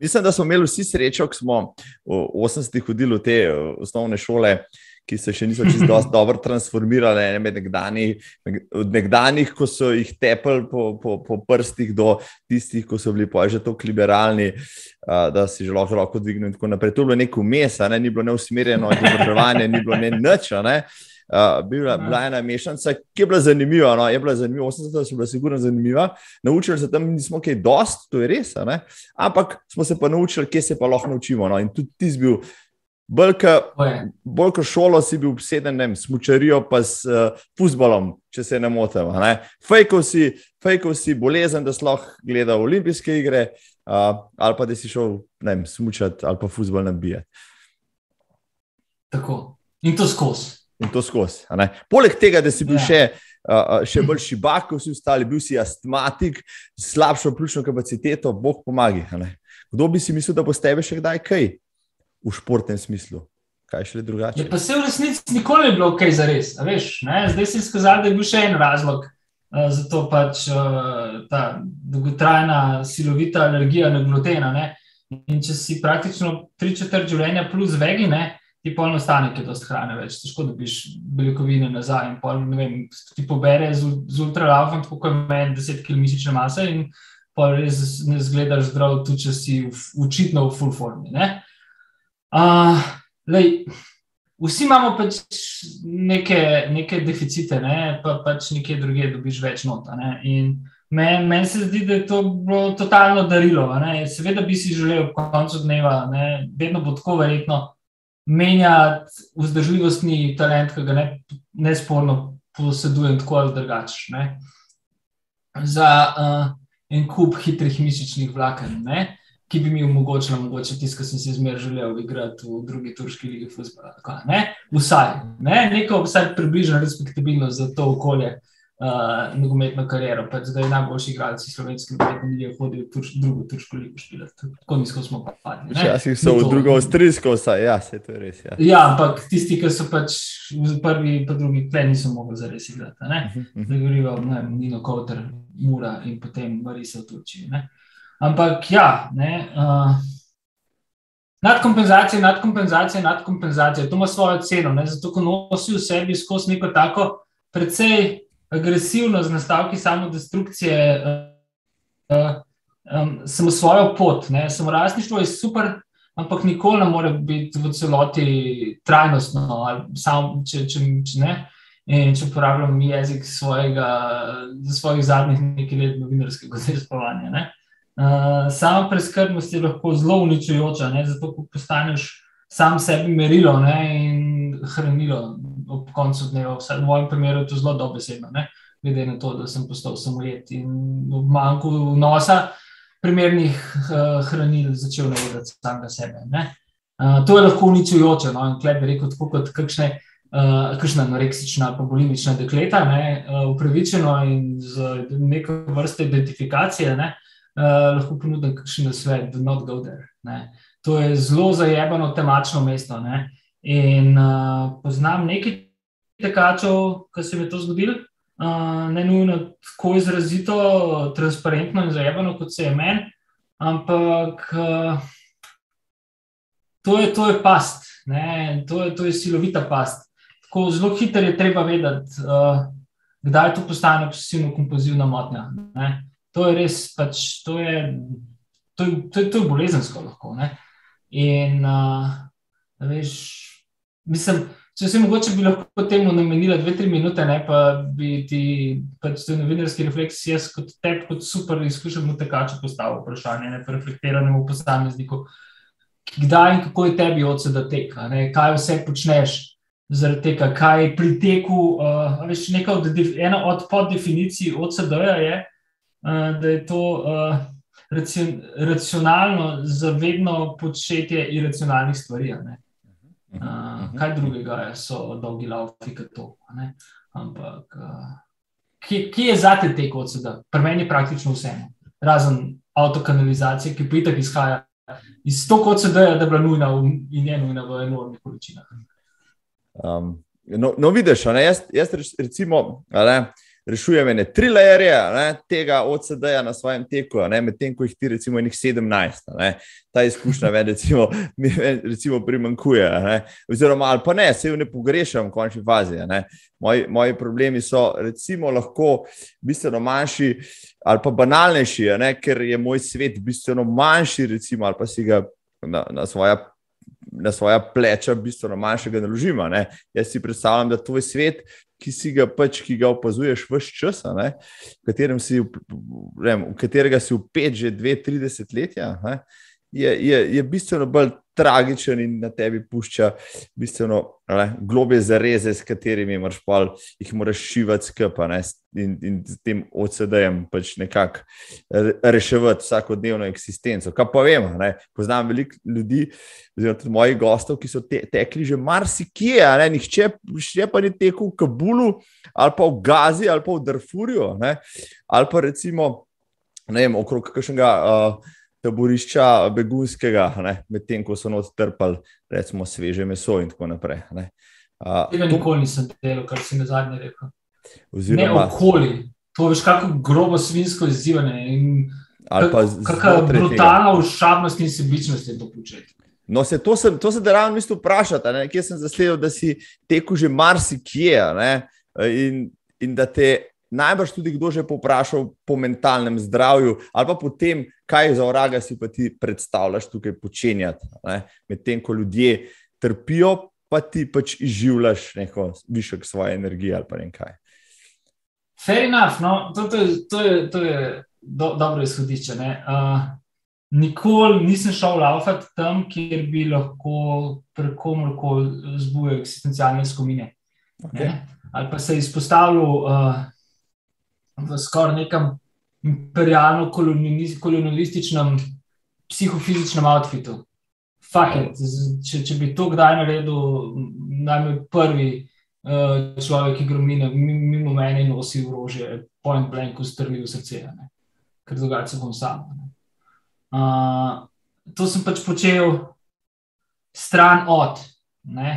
Mislim, da smo imeli vsi srečo, ko smo v 80-ih hodili v te osnovne šole, ki se še niso čisto [LAUGHS] dobro transformirale, ne med nekdanjih, od nekdanjih, ko so jih tepli po, po, po prstih, do tistih, ko so bili pa že tako liberalni, da si že lahko roko dvignil in tako naprej. To je bilo neko mesa, ne? ni bilo neusmerjeno izobraževanje, ni bilo ne nič. Ne? Uh, bila, bila je ena mešanica, ki je bila zanimiva. No? Je bila zanimiva, 80 so bila sigurno zanimiva. Naučili se tam nismo kaj dost, to je res. Ampak smo se pa naučili, kje se pa lahko naučimo. No? In tudi ti si bil. Bolj kot šolo si bil obseden s mučarijo, pa s uh, futbolom, če se ne motim. Fejkov si, si bolezen, da si lahko gledal olimpijske igre, uh, ali pa da si šel smučati ali pa futbol nabijati. Tako. In to skozi in to skozi. Poleg tega, da si bil ja. še, uh, še bolj šibak, kot vsi ostali, bil si astmatik, slabšo pljučno kapaciteto, bog pomagi. Kdo bi si mislil, da bo s tebe še kdaj kaj v športnem smislu? Kaj še drugače? Je ja, pa se v resnici nikoli ni bilo kaj za res. Zdaj si izkazal, da je bil še en razlog. Za to pač ta dolgotrajna silovita alergija na gluten. In če si praktično tri četrt življenja plus vegi, ne, ti pa ostane, ki je dosti hrane več, težko dobiš beljakovine nazaj. In pol, vem, ti pobere z, z ultralafom, tako kot meni, 10 kg mišične mase in pa res ne zgledaš zdrav, tudi če si v, učitno v full formi. Uh, lej, vsi imamo pač neke, neke deficite, ne? pa pač nekje druge dobiš več nota. Ne? In Meni men se zdi, da je to bilo totalno darilo. Seveda bi si želel, po koncu dneva, ne? vedno bo tako verjetno, menjati vzdržljivostni talent, ki ga ne, nesporno posedujem tako ali drugače. Za uh, en kup hitrih mišičnih vlaken, ne? ki bi mi omogočila, mogoče tisto, kar sem si zmeraj želel igrati v drugi turški ligi. Vsaj, ne? neko vsaj približno respektabilno za to okolje. Uh, uh, nogometno kariero. Pač zdaj najboljši igralci slovenske nogometne lige hodijo v turš, drugo turško ligo špilati. Tako nizko smo pa padli. Včasih so v drugo avstrijsko, ja, se to je res. Ja. ja, ampak tisti, ki so pač v prvi in drugi tle niso mogli zares igrati. Uh -huh. Zdaj govorijo, ne, Nino Kowter, Mura in potem Marisa v Turčiji. Ne. Ampak ja, ne. Uh, Nadkompenzacija, nadkompenzacija, nadkompenzacija, to ima svojo ceno, ne? zato ko nosi v sebi skozi neko tako, precej agresivno z nastavki samodestrukcije, uh, um, samo svojo pot. Samorastništvo je super, ampak nikoli ne more biti v celoti trajnostno. Sam, če, če, če ne. In če uporabljam jezik svojega, svojih zadnjih nekaj let novinarskega zaspavanja. Uh, sama preskrbnost je lahko zelo uničujoča, ne? zato ko postaneš sam sebi merilo ne? in hranilo ob koncu dneva. V mojem primeru je to zelo dobesedno, glede na to, da sem postal samolet in v manjku nosa primernih uh, hranil začel navoditi samega sebe. Uh, to je lahko uničujoče. No? In klep bi rekel, tako kot kakšne. Uh, kakšna anoreksična, pa bolimična dekleta, ne, uh, upravičeno in z neko vrsto identifikacije, ne, uh, lahko ponudim kakšen svet, not go there. Ne. To je zelo zajebano temačno mesto. Ne. In uh, poznam nekaj tekačev, ki se mi je to zgodilo, uh, ne nujno tako izrazito, transparentno in zajemno, kot se je meni, ampak uh, to, je, to je past, to je, to je silovita past. Tako zelo hitro je treba vedeti, uh, kdaj to postane obsesivno-kompozivna motnja. Ne. To je res, pač, to je, to je, to je, to je bolezensko lahko. Ne. In uh, veš. Mislim, če se mogoče bi lahko temu namenila dve, tri minute, ne pa bi ti pač te novinarski refleksi, jaz kot tep, kot super izkušen tekač postavil vprašanje, ne pa reflektiranemu posamezniku. Kdaj in kako je tebi odseda teka, ne? kaj vse počneš zaradi tega, kaj pri teku, uh, veš, od, ena od poddefinicij odseda je, uh, da je to uh, racionalno, zavedno početje iracionalnih stvari. Uh, kaj drugega je, so dolgi lauki, kot to. Ampak, uh, kje, kje je zate te kot sedaj? Pri meni je praktično vse, razen avtokanalizacije, ki pa itak izhaja iz to, kot sedaj, da je bila nujna in je nujna v enormnih količinah. Um, no, no, vidiš, jaz, jaz recimo. Ne, rešujem ene tri lejerje tega OCD-ja na svojem teku, medtem ko jih ti recimo nekaj 17. Ne? Ta izkušnja me recimo, recimo primankuje. Ne? Oziroma, ali pa ne, se jo ne pogrešam v končni fazi. Moji, moji problemi so recimo lahko bistveno manjši ali pa banalnejši, ker je moj svet bistveno manjši, recimo, ali pa si ga na, na svoja na svoja pleča bistveno manjšega naložima. Ne? Jaz si predstavljam, da to je svet, ki si ga pač, ki ga opazuješ vse čas, v, si, v katerega si upet že dve, tri desetletja, je, je, je bistveno bolj tragičen in na tebi pušča bistveno ne, globe zareze, s katerimi pol, jih moraš šivati skupaj in, in s tem OCD-jem pač nekako reševati vsakodnevno eksistenco. Kaj pa vemo, ne, poznam veliko ljudi, oziroma tudi mojih gostov, ki so te, tekli že marsikje, ne, nihče še pa ni tekel v Kabulu ali pa v Gazi ali pa v Darfurju ali pa recimo ne vem, okrog kakšnega. Uh, taborišča begunskega, medtem ko so not trpali, recimo, sveže meso in tako naprej. Tega nikoli nisem delal, kar si na zadnje rekel. Oziroma, ne okoli, to veš, kako grobo svinsko izzivanje in kakšna brutalna ušabnost in sebičnost je to početi. No, se, to, sem, to se da ravno isto vprašati, kje sem zasledil, da si tekel že marsikje in, in da te najbrž tudi kdo že poprašal po mentalnem zdravju, ali pa po tem, kaj za vraga si pa ti predstavljaš tukaj počenjati. Medtem ko ljudje trpijo, pa ti pač izživljaš neko višek svoje energije ali pa nekaj. Fair enough, no, to, to, to je, to je do, dobro izhodišče. Uh, nikoli nisem šel laufati tam, kjer bi lahko prekomorkoli zbujal eksistencialne skomine. Okay. Ali pa se izpostavljal uh, v skoraj nekem imperialno-kolonialističnem, psihofizičnem outfitu. Če, če bi to kdaj naredil, najmanj prvi uh, človek, ki gromine, mimo mene nosi orožje, point blank, ustrli v srce, ne? ker drugače bom sam. Uh, to sem pač počel stran od, uh,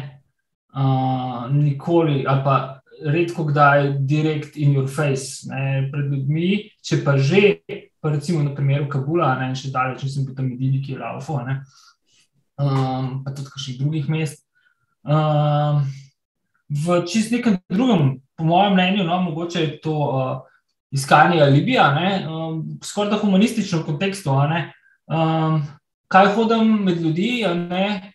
nikoli, ali pa redko kdaj direkt in your face ne, pred ljudmi, če pa že, pa recimo na primeru Kabula, ne, še daleč, če sem bil tam edini, ki je laufo, ne, um, pa tudi kakšnih drugih mest. Um, v čist nekem drugem, po mojem mnenju, no, mogoče je to uh, iskanje Libija, um, skoraj da humanističnem kontekstu, ne, um, kaj hodim med ljudi, ne,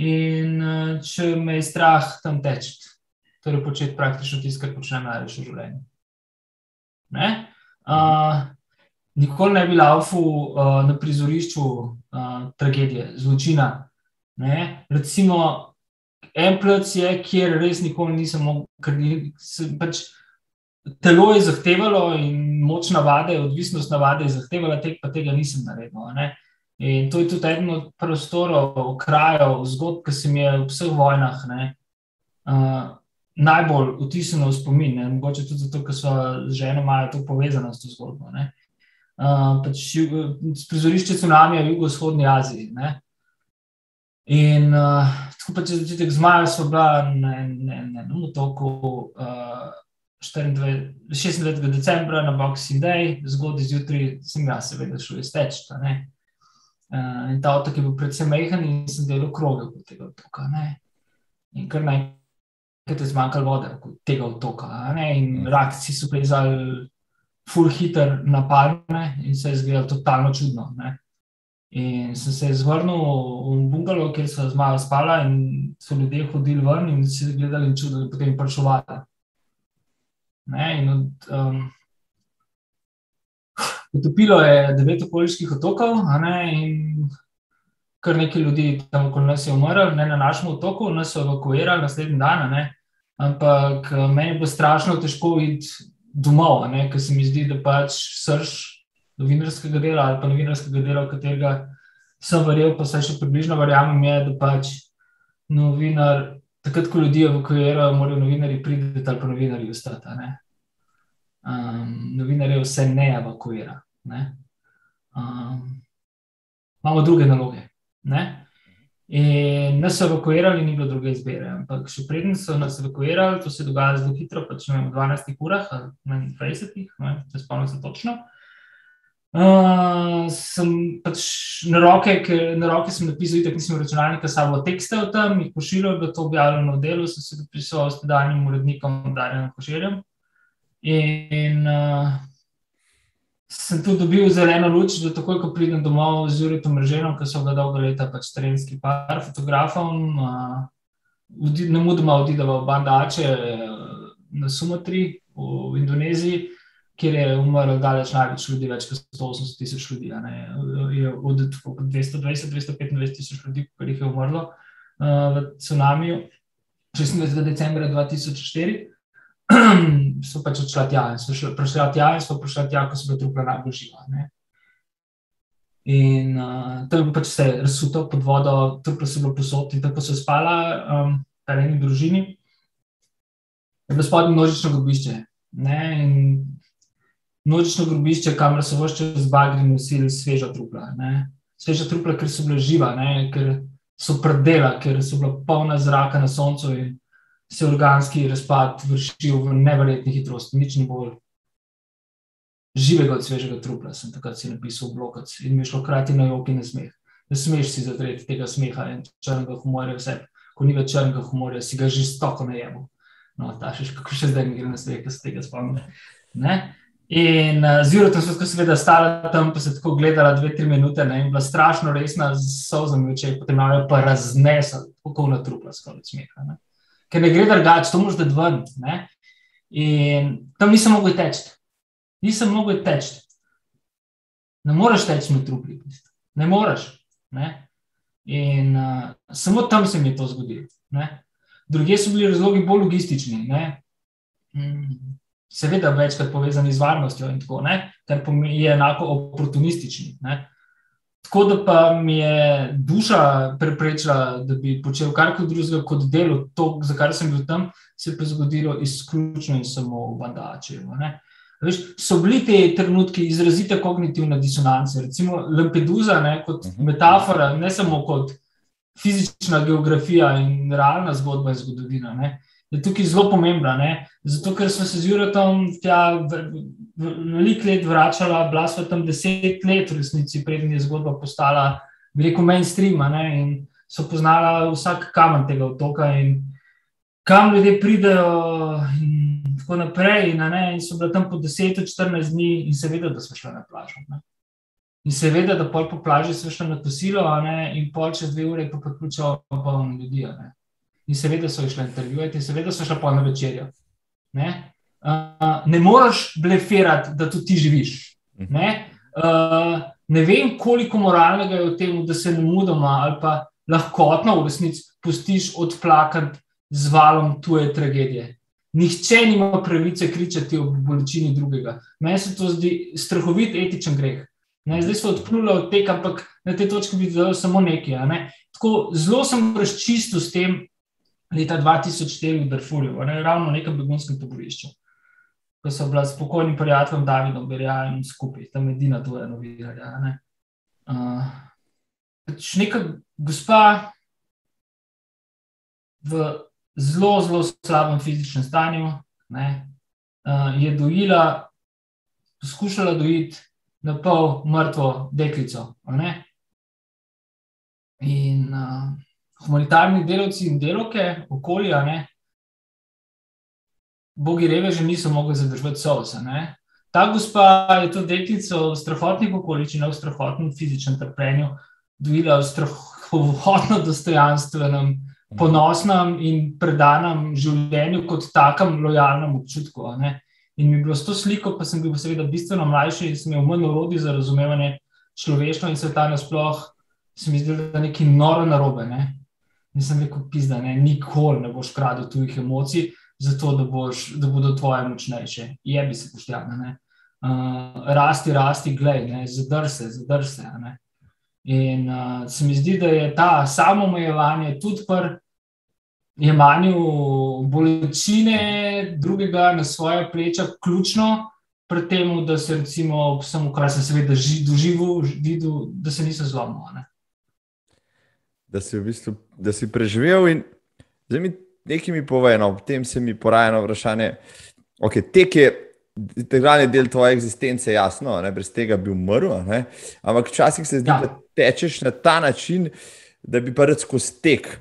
in uh, če me je strah tam teči torej početi praktično tisto, kar počnem največ v življenju. Ne? Uh, nikoli ne bi laufal uh, na prizorišču uh, tragedije, zločina. Ne? Recimo, en plc je, kjer res nikoli nisem mogel, ker se pač. Telo je zahtevalo in moč navade, odvisnost navade je zahtevala, tek pa tega nisem naredil. Ne? In to je tudi eden od prostorov, krajev, zgodb, ki se mi je v vseh vojnah uh, najbolj vtisnjeno v spomin, ne? mogoče tudi zato, ker so žene imajo to povezano s to zgodbo. Uh, pač prizorišče tsunami v jugovzhodni Aziji. Ne? In uh, tako pač začetek zmaja so bila na enem otoku. Uh, 24, 26. decembra na Boxing Day, zgodaj zjutraj, sem jaz, seveda, šel iz teč. Uh, in ta otok je bil predvsem mehen in sem delal kroge po tega otoka. Ne? In kar naj ker je zmanjkalo vode, tega otoka. In mm. reakcije so plezali, full hitter na palme in se je zdelo totalno čudno. Ne? In sem se zvrnil v bungalo, kjer so z mano spala, in so ljudje hodili ven in si gledali in čudili, da potem prišovali. Um, utopilo je devet okoliških otokov, ne, in kar nekaj ljudi tam okoli nas je umrlo, ne na našem otoku, nas so evakuirali naslednji dan. Ne, ampak meni je bilo strašno težko iti domov, ker se mi zdi, da pač srž novinarskega dela ali pa novinarskega dela, v katerega sem verjel, pa se še približno verjamem, je, da pač novinar, takrat, ko ljudi evakuirajo, morajo novinari priti ali pa novinari ostati. Um, novinarje vse ne evakuira. Ne? Um, imamo druge naloge. Ne? In nas so evakuirali, ni bilo druge izbire. Ampak še predtem so nas evakuirali, to se je dogajalo zelo hitro, pač v 12 urah, ali 20, ne spomnim se točno. Uh, sem pač na roke, ker na roke sem napisal, da nisem računalnika samo tekste o tem, jih pošiljal, da to objavljeno v delu, sem se podpisal s tedanjim urednikom Darjem Košerjem. In uh, sem tu dobil zeleno luč, da takoj, ko pridem domov z Juritom Mreženom, ki so ga dolgo leta pač terenski par fotografom, uh, ne mudoma odideva v Bandače na Sumatri v Indoneziji kjer je umrlo daleč največ ljudi, več kot 180 tisoč ljudi. Je od 220-225 tisoč ljudi, ki jih je umrlo uh, v tsunamiju 26. decembra 2004. [CLEARS THROAT] so pač odšla tja in so prišla tja in so prišla tja, ko so bile trupla najbolj živa. Ne? In uh, to je bilo pač vse razsuto pod vodo, trupla so bile posod in tako so spala um, v eni družini. Je bilo spodnje množično grobišče. In nočno grobišče, kamor so vse čas bagri nosili sveža trupla. Ne? Sveža trupla, ker so bila živa, ne? ker so predela, ker so bila polna zraka na soncu in se organski razpad vršil v nevrjetni hitrosti, nič ni bolj živega od svežega trupla. Sem takrat si napisal v blokac in mi je šlo krati na jok in na smeh. Ne smeš si zatreti tega smeha in črnega humorja vse. Ko ni več črnega humorja, si ga že stoko najemo. No, ta še kako še zdaj mi gre na svet, da se tega spomnim. In uh, z Jurom smo seveda stali tam, pa se tako gledala dve, tri minute ne, in bila strašno resna, z sozami oči, potem je pa raznesla, tako na trupla, skoraj smeha. Ne. Ker ne gre drugače, to moraš da ven. Ne. In tam nisem mogel teči. Nisem mogel teči. Ne moreš teči na trupli. Ne moreš. Ne. In uh, samo tam se mi je to zgodilo. Drugi so bili razlogi bolj logistični. Mm seveda večkrat povezani z varnostjo in tako naprej, kar je enako oportunistični. Ne. Tako da pa mi je duša preprečila, da bi počel karkoli drugega kot delo, to, za kar sem bil tam, se je pa zgodilo izključno in samo v Bandačevu. Veš, so bili ti trenutki izrazite kognitivne disonance, recimo Lampedusa, ne, kot mhm. metafora, ne samo kot fizična geografija in realna zgodba in zgodovina. Ne je tukaj zelo pomembna. Ne? Zato, ker smo se z Jurom tja veliko let vračali, bila smo tam deset let, v resnici, prednji je zgodba postala veliko mainstream in so poznala vsak kamen tega otoka in kam ljudje pridejo. In tako naprej, in, in so bile tam po 10-14 dni, in seveda, da so šli na plažo. Ne? In seveda, da pol po plaži so šli na kosilo, in pol čez dve ure pa priključijo polno ljudi. Ne? In seveda so išle intervjuvati, in seveda so šle pa na večerjo. Ne, uh, ne moreš blefirati, da tudi ti živiš. Ne, uh, ne vem, koliko moralnega je v tem, da se ne mudoma ali pa lahkotno v resnici pustiš odplakati z valom tuje tragedije. Nihče nima pravice kričati o bolečini drugega. Meni se to zdi strahovit etičen greh. Ne, zdaj so odpluli od tega, ampak na tej točki bi videl samo nekaj. Ne. Tako, zelo sem razčistil s tem, leta 2004 v Darfurju, ne, ravno na nekem begunskem taborišču, ko so bila s pokojnim prijateljem Davidom Berjajem skupaj, tam edina tvoja novinarja. Ne. Uh, pač neka gospa v zelo, zelo slabem fizičnem stanju ne, uh, je dojila, poskušala dojiti na pol mrtvo deklico. In uh, humanitarni delavci in delovke, okolja, ne, bogi reveži niso mogli zadržati sosa. ta gospa je to deklico v strahotnih okoliščinah, v strahotnem fizičnem trpljenju, dojila v strahotno dostojanstvenem, ponosnem in predanem življenju, kot takem lojalnem občutku. In mi je bilo s to sliko, pa sem bil seveda bistveno mlajši in sem imel manj urodi za razumevanje človeštva in sveta nasploh, se mi zdi, da je nekaj noro narobe. Ne? Nisem rekel, pizda, ne, nikoli ne boš kradel tujih emocij, zato da, boš, da bodo tvoje močnejše. Je bi se poštevno. Uh, rasti, rasti, gledaj, zadrž se, zadrž se. In uh, se mi zdi, da je ta samomejevanje tudi pri jemanju bolečine drugega na svoje pleča ključno. Pri tem, da se recimo, samo kar sem seveda doživel, videl, da se nisem zlomil da si, v bistvu, da si preživel. In zdaj mi nekaj mi pove, no, potem se mi poraja na vprašanje. Okay, tek je integralni del tvoje eksistence, jasno, ne, brez tega bi umrl. Ne, ampak včasih se zdi, ja. da tečeš na ta način, da bi pa rad skozi tek.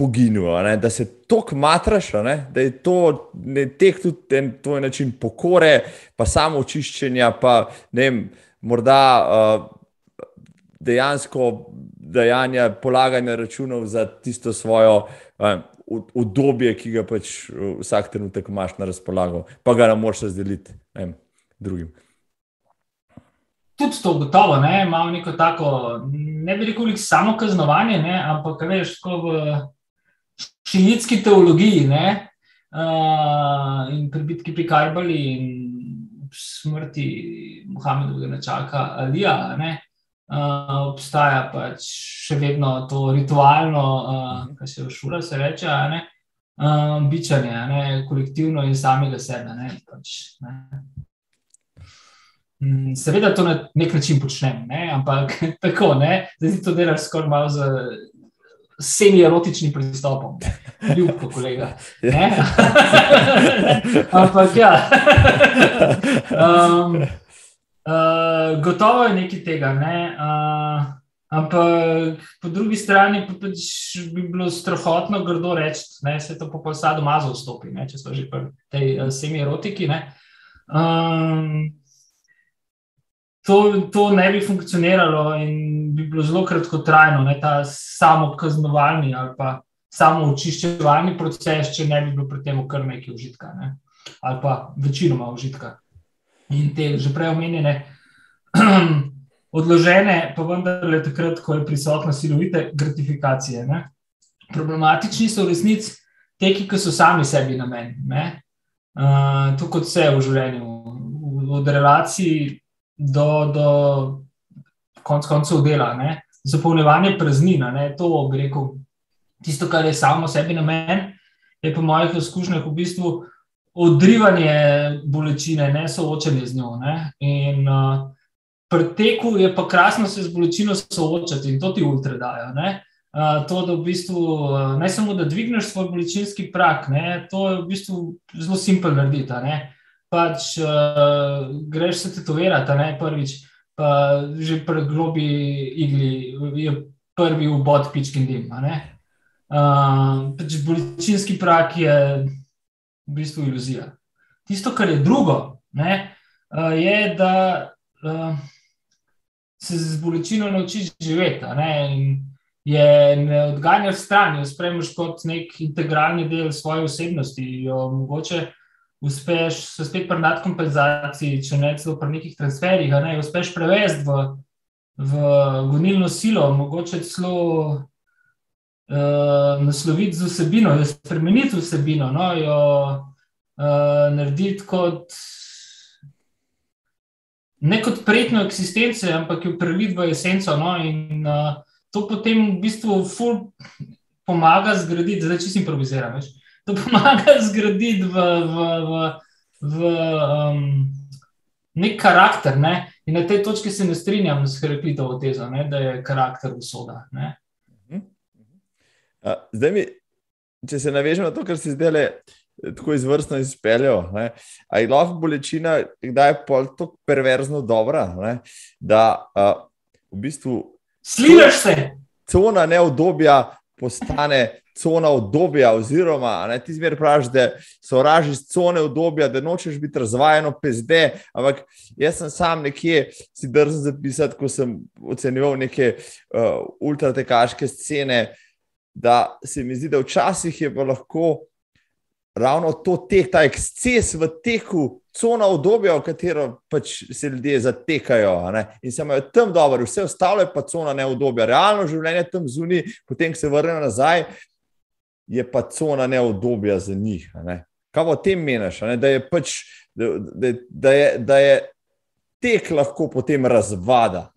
Poginil, da se tako matraš, ne, da je to ne, tek tudi en tvoj način pokore, pa samo očiščenja, pa ne vem, morda uh, dejansko dejanja, polaganja računov za tisto svojo obdobje, ki ga pač vsak trenutek imaš na razpolago, pa ga ne moreš razdeliti ne, drugim. Tudi to gotovo, ne, imamo neko tako, ne bi rekel, samo kaznovanje, ne, ampak veš, kot v šinitski teologiji ne, uh, in pri bitki pri Karbali in smrti Muhamedovega načaka Alija. Ne, uh, obstaja pač še vedno to ritualno, uh, kar se v šolah reče, ne, uh, bičanje, ne, kolektivno in samega sebe. Ne, pač, ne. Mm, seveda to na nek način počnem, ne, ampak [LAUGHS] tako ne, da ti to delaš skoraj malo z semi-erotičnim pristopom, ljubko, kolega. [LAUGHS] [LAUGHS] ampak ja. um, Uh, gotovo je nekaj tega. Ne? Uh, ampak po drugi strani pa pač bi bilo strahotno grdo reči, da se to po posadu mazo vstopi, ne? če so že pri tej uh, semi-erotiki. Um, to, to ne bi funkcioniralo in bi bilo zelo kratkotrajno, ne? ta samo kaznovalni ali pa samo očiščevalni proces, če ne bi bilo pri tem kar nekaj užitka ne? ali pa večinoma užitka in te že prej omenjene, [CLEARS THROAT] odložene, pa vendarle takrat, ko je prisotna silovite gratifikacije. Ne? Problematični so v resnici te, ki so sami sebi namen. Uh, to kot vse v življenju, od relacij do, do konc koncev dela, ne? zapolnevanje praznina. Ne? To bi rekel, tisto, kar je samo sebi namen, je po mojih izkušnjah v bistvu odrivanje bolečine, ne soočanje z njo. Ne? In uh, pri teku je pa krasno se z bolečino soočati in to ti ultra dajo. Uh, to, da v bistvu uh, ne samo da dvigneš svoj bolečinski prak, ne? to je v bistvu zelo simpel narediti. Pač uh, greš se tetovirati, ne prvič, pa že pri globi igli je prvi ubod pičkin dim. Uh, pač bolečinski prak je v bistvu iluzija. Tisto, kar je drugo, ne, uh, je, da uh, se z bolečino naučiš živeti. Ne, je ne odganjaš stran, jo spremljaš kot nek integralni del svoje osebnosti. Uspeš se spet pri nadkompenzaciji, če ne celo pri nekih transferjih, ne, uspeš prevesti v, v gonilno silo, mogoče celo uh, nasloviti z vsebino, jo spremeniti vsebino, no, jo uh, narediti kot ne kot prijetno eksistenco, ampak jo preliti v esenco. No, in uh, to potem v bistvu pomaga zgraditi, zdaj si improviziram. Veš, to pomaga [LAUGHS] zgraditi v, v, v, v um, nek karakter. Ne? In na tej točki se ne strinjam s Heraklitovo tezo, ne? da je karakter usoda. Ne? Zdaj, mi, če se navežemo na to, kar si zdaj le tako izvrstno izpeljal, ali je lahko bolečina, da je pol tako perverzno dobra, ne? da uh, v bistvu. Slišiš se? Cona neodobja postane cona obdobja, oziroma ne, ti zmeraj praviš, da so raži iz cone obdobja, da nočeš biti razvajen, pezde. Ampak jaz sem sam nekje si drzen zapisati, ko sem ocenjeval neke uh, ultratekaške scene, da se mi zdi, da včasih je pa lahko ravno to tek, ta eksces v teku cona obdobja, v katero pač se ljudje zatekajo in se imajo tam dobro, vse ostalo je pa cona neobdobja. Realno življenje tam zunaj, potem se vrnejo nazaj, je pa cona neobdobja za njih. Kaj o tem meniš? Da je pač, da, da, da, je, da je tek lahko potem razvada,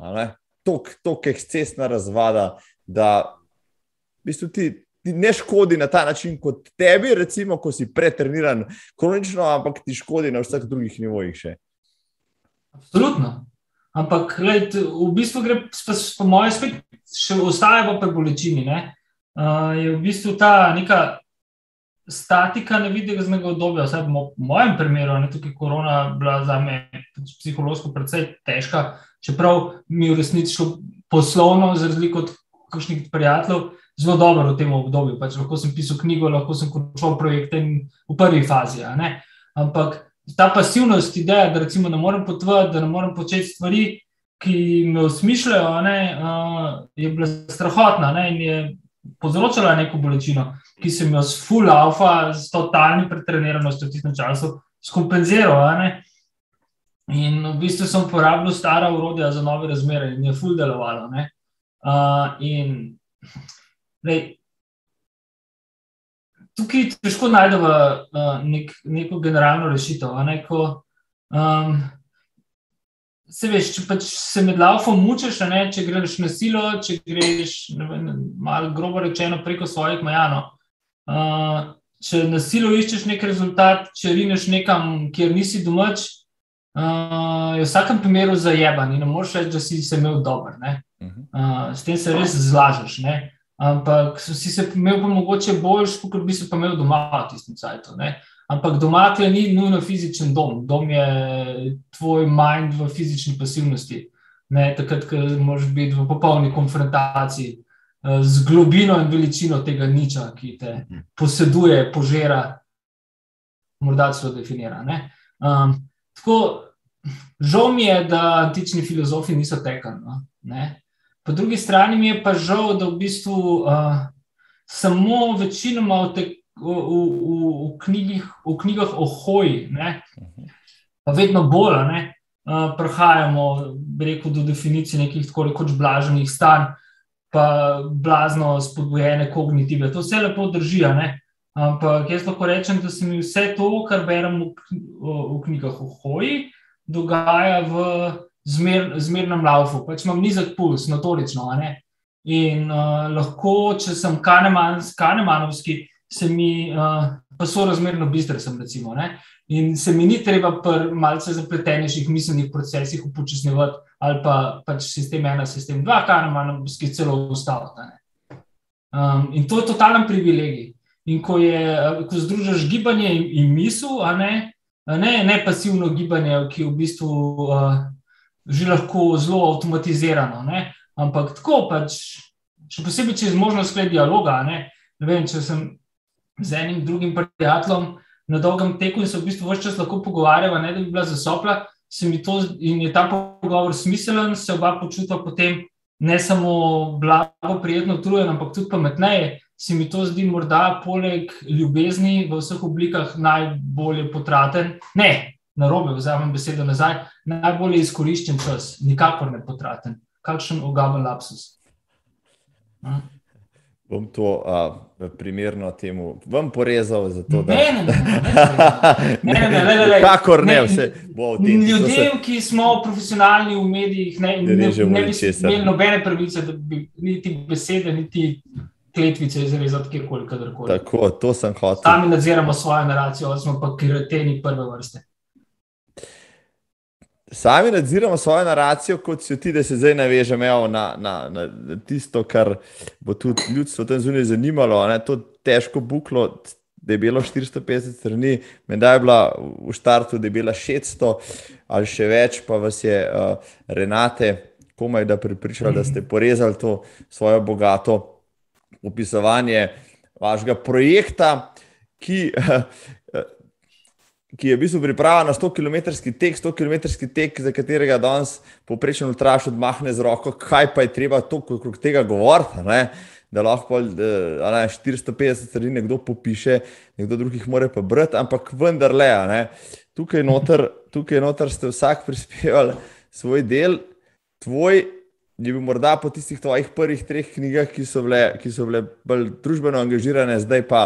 tako ekscesna razvada, da v bistvu ti ne škodi na ta način kot tebi, recimo, ko si pretreniran kronično, ampak ti škodi na vseh drugih nivojih še. Absolutno. Ampak gled, v bistvu gre, po mojem, spet še ostaje pri bolečini. Uh, je v bistvu ta neka statika nevidnega obdobja, vsaj v mojem primeru, ne tukaj korona, bila za me pač psihološko precej težka, čeprav mi je v resnici šlo poslovno, za razliko od kakšnih prijateljev zelo dobro v tem obdobju. Pač lahko sem pisal knjigo, lahko sem končal projekte v prvi fazi. Ampak ta pasivnost, ideja, da recimo ne morem potvati, da ne morem početi stvari, ki me usmišljajo, ne, je bila strahotna ne, in je povzročala neko bolečino, ki sem jo s full alfa, s totalni pretreniranostjo v tistem času skompenziral. In v bistvu sem uporabljal stara urodja za nove razmere in je full delovalo. Uh, in Lej, tukaj težko najdemo uh, nek, neko generalno rešitev. Ne, ko, um, se veš, če pač se med laufom mučeš, ne, če greš na silo, če greš malo grobo rečeno preko svojih majanov. Uh, če na silo iščeš nek rezultat, če rineš nekam, kjer nisi domač, uh, je v vsakem primeru zajeban in ne moreš reči, da si se imel dober. Uh, s tem se res zlažeš. Ne? Ampak si se imel pa mogoče boljš, kot bi se pa imel doma v tistem času. Ampak doma ti ni nujno fizičen dom, dom je tvoj mind v fizični pasivnosti. Ne, takrat, ko moraš biti v popolni konfrontaciji uh, z globino in veličino tega niča, ki te mhm. poseduje, požera, morda celo definira. Um, tako, žal mi je, da antični filozofi niso tekali. No? Po drugi strani mi je pa žal, da v bistvu uh, samo večinoma v, te, v, v, v, knjigih, v knjigah o hoji, ne, pa vedno bolj, ne, uh, prihajamo rekel, do definicije nekih tako rekoč blaženih stanj, pa blazno spodbujene kognitive. To vse lepo drži. Ampak jaz lahko rečem, da se mi vse to, kar berem v, v knjigah o hoji, dogaja v zmer, zmernem laufu, pač imam nizek puls, notorično. In uh, lahko, če sem kaneman, kanemanovski, se mi uh, pa so razmerno bistre, sem recimo. Ne? In se mi ni treba pri malce zapletenejših miselnih procesih upočasnjevati, ali pa pač sistem ena, sistem dva, kanemanovski celo ustaviti. Um, in to je totalen privilegij. In ko, je, ko združiš gibanje in, in misel, ne, ne, ne pasivno gibanje, ki v bistvu uh, že lahko zelo avtomatizirano. Ne? Ampak tako pač, še posebej, če je možnost sklep dialoga. Ne? Ne vem, če sem z enim drugim prijateljem na dolgem teku in se v bistvu vse čas lahko pogovarjava, ne da bi bila zasopla, se mi to in je ta pogovor smiselen, se oba počutila potem ne samo blago, prijetno, utrujen, ampak tudi pametneje. Se mi to zdi, morda poleg ljubezni v vseh oblikah najbolje potraten, ne, na robe, vzamem besedo nazaj, najbolje izkoriščen čas, nikakor ne potraten. Kakšen ogaben lapsus. Hm? Bom to uh, primerno temu vam porezal. Zato, da... Ne, ne, ne. ne, ne, ne, ne, ne. Kakor ne, vse bo v tem. Ljudem, se... ki smo profesionalni v medijih, ne, ne, ne, ne bi imeli nobene pravice, da bi niti besede, niti kletvice izrezati kjerkoli, kadarkoli. Tako, to sem hotel. Sami nadziramo svojo naracijo, smo pa kreteni prve vrste sami nadziramo svojo naracijo, kot si ti, da se zdaj navežemo na, na, na tisto, kar bo tudi ljudstvo tam zunaj zanimalo. Ne? To težko buklo, bilo 450 strani, menda je bila v startu, bila 600 ali še več, pa vas je uh, Renate komaj da pripričala, da ste porezali to svoje bogato opisovanje. vašega projekta, ki, [LAUGHS] ki je v bistvu pripravljen na 100 km tek, 100 km tek, za katerega danes poprečno ultraš odmahne z roko, kaj pa je treba okrog tega govoriti. Da lahko da, ne, 450 stvari nekdo popiše, nekdo drugih more pa brati, ampak vendarle, tukaj noter, tukaj noter ste vsak prispevali svoj del, tvoj je bil morda po tistih tvojih prvih treh knjigah, ki so bile, ki so bile bolj družbeno angažirane, zdaj pa,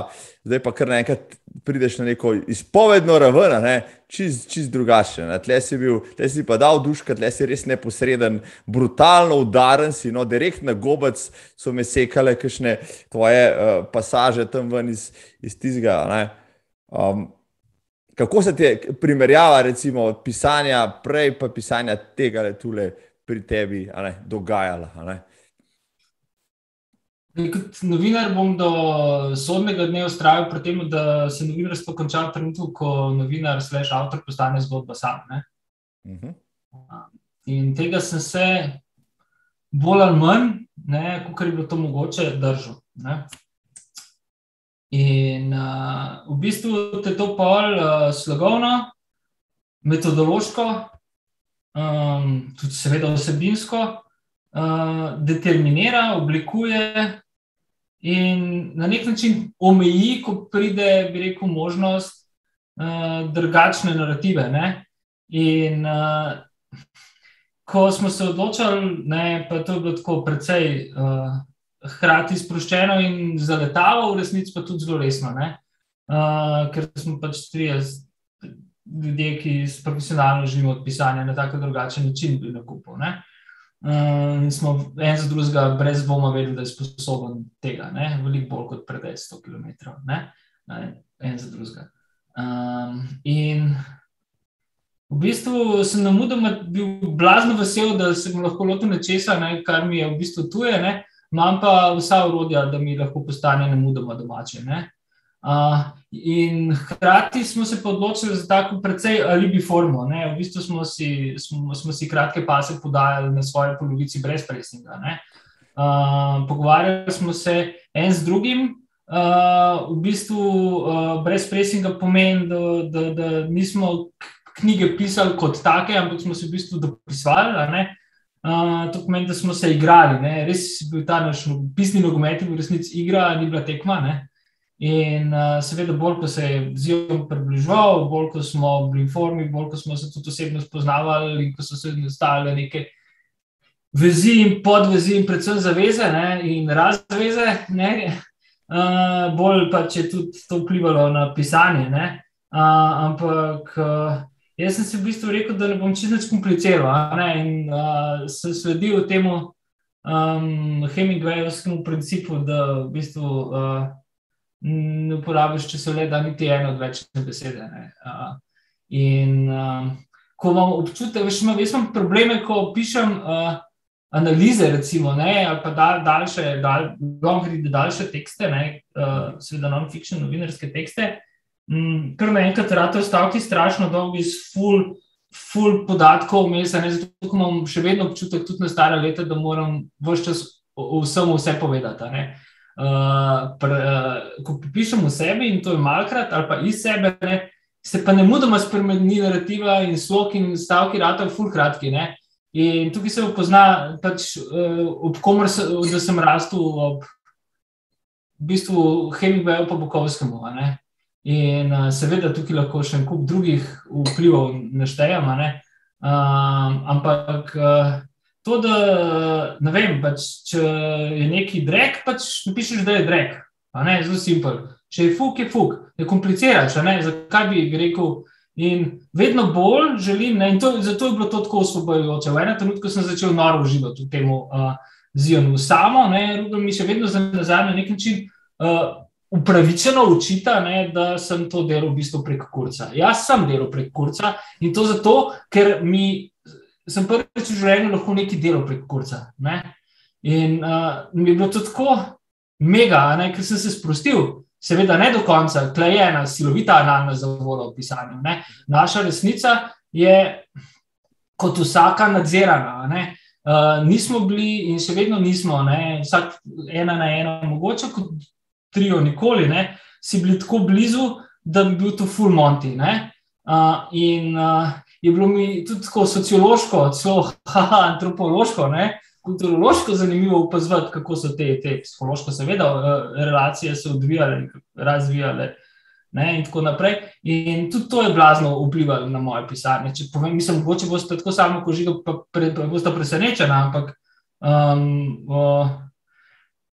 zdaj pa kar naenkrat prideš na neko izpovedno raven, ne? čist, čist drugačen. Tle si, bil, tle si pa dal duška, tle si res neposreden, brutalno udaren si, no, direkt na gobec so me sekale, kakšne tvoje uh, pasaže tam ven iz, iz tizga. Um, kako se ti je primerjava, recimo, pisanja prej, pa pisanja tega le tukaj? Pri tebi ne, dogajala. Ne? Kot novinar bom do sodnega dne ustrajal pri tem, da se novinarstvo konča v trenutku, ko novinar slash avtor postane zgodba sam. Uh mhm. -huh. In tega sem se bolj ali manj, kot je bilo to mogoče, držal. Ne? In uh, v bistvu te to pol uh, slogovno, metodološko, um, tudi seveda vsebinsko, uh, determinira, oblikuje in na nek način omeji, ko pride, bi rekel, možnost uh, drugačne narative. Ne? In uh, ko smo se odločili, ne, pa to je bilo tako precej. Uh, Hrati sproščeno in zaletavo, v resnici pa tudi zelo resno, uh, ker smo pač tri ljudje, ki profesionalno živijo od pisanja na tako drugačen način, bi nakupil. Uh, in smo en za drugega, brez dvoma, vedeli, da je sposoben tega, ne? veliko bolj kot pred 100 km. Ne? Ne? En za drugega. Um, in v bistvu sem na mudoma bil blazno vesel, da se bom lahko lotil nečesa, ne? kar mi je v bistvu tuje, ne? imam pa vsa urodja, da mi lahko postane na mudoma domače. Ne? In hkrati smo se odločili za tako precej alibi formo. Ne? V bistvu smo si, smo, smo si kratke pase podajali na svoje polovici brez presinga. Uh, pogovarjali smo se en z drugim. Uh, v bistvu uh, brez presinga pomeni, da, da, da nismo knjige pisali kot take, ampak smo se v bistvu dopisovali. Uh, to pomeni, da smo se igrali. Ne? Res je bil ta naš pisni nogomet, v resnici igra, ni bila tekma. Ne? In uh, seveda, bolj ko se je zjutraj približal, bolj ko smo bili v formi, bolj ko smo se tudi osebno spoznavali, in ko so se nastavile neke vezi in podvezi, in predvsem zaveze ne, in razveze, ne, uh, bolj pa če tudi to vplivalo na pisanje. Ne, uh, ampak uh, jaz sem si v bistvu rekel, da ne bom čisto kompliciral ne, in uh, sem sledil temu um, Hemingwayovskemu principu, da v bistvu. Uh, ne uporabiš, če so le da niti eno odvečne besede. Uh, in uh, ko imam občutek, veš, imam, jaz imam probleme, ko pišem uh, analize, recimo, ne, ali pa dal, daljše, dal, daljše tekste, ne, uh, seveda non-fiction, novinarske tekste. Um, Ker me enkrat rado stavki strašno dolgi, z full, full podatkov, vmes, zato imam še vedno občutek, tudi na stare leta, da moram vse čas vsem vse povedati. Uh, pre, uh, ko pišemo o sebi, in to je malkrat, ali pa iz sebe, ne, se pa ne mudoma spremeni narativa in slog in stavki, rado je full kratki. Ne. In tukaj se pozna, pač, uh, ob komer se, da sem rastel, ob v bistvu Hemingwayu pa Bukovskemu. In uh, seveda tukaj lahko še en kup drugih vplivov naštejemo. Uh, ampak. Uh, To, da ne vem, pač, če je neki drek, pač napišeš, da je drek. Zelo simpel. Če je fuk, je fuk, ne kompliciraš. Ne? Zakaj bi rekel? In vedno bolj želim, ne? in to, zato je bilo to tako osvobojujoče. V enem trenutku sem začel noro uživati v tem uh, zionu. Samo, rudo mi še vedno za nazaj na nek način uh, upravičeno učita, ne, da sem to delal v bistvu prek kurca. Jaz sem delal prek kurca in to zato, ker mi sem prvič v življenju lahko nekaj delal prek kurca. Ne? In uh, mi je bilo to tako mega, ne? ker sem se sprostil. Seveda, ne do konca, tle je ena silovita analna zavoda v pisanju. Ne? Naša resnica je kot vsaka nadzirana. Uh, nismo bili in še vedno nismo, ne? vsak ena na ena, mogoče kot trio nikoli, ne, si bili tako blizu, da bi bil to full monty. Uh, in uh, je bilo mi tudi tako sociološko, celo [LAUGHS] antropološko, ne, kulturološko zanimivo opazovati, kako so te, te psihološko, seveda, uh, relacije se odvijale, razvijale. Ne, in tako naprej. In tudi to je blazno vplivalo na moje pisanje. Če povem, mislim, mogoče boste tako samo kožigo, pa pre, boste presenečeni, ampak um, uh,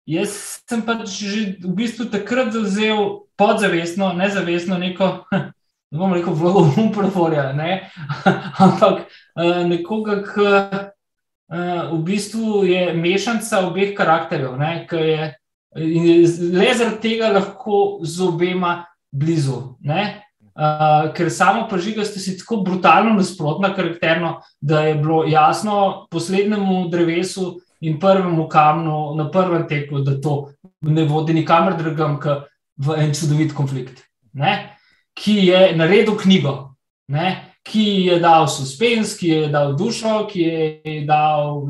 jaz sem pač že v bistvu takrat zauzel podzavestno, nezavestno neko, [LAUGHS] ne bom rekel, vlogo [LAUGHS] umproforja, ne? [LAUGHS] ampak uh, nekoga, ki uh, v bistvu je mešanca obeh karakterjev, ki je le zaradi tega lahko z obema blizu. Uh, ker samo prežiga ste si tako brutalno nasprotna, karakterno, da je bilo jasno poslednjemu drevesu in prvemu kamnu na prvem teku, da to ne vodi nikamor drugam, kot v en čudovit konflikt, ne? Ki je naredil knjigo, ne? ki je dal suspens, ki je dal dušo, ki je dal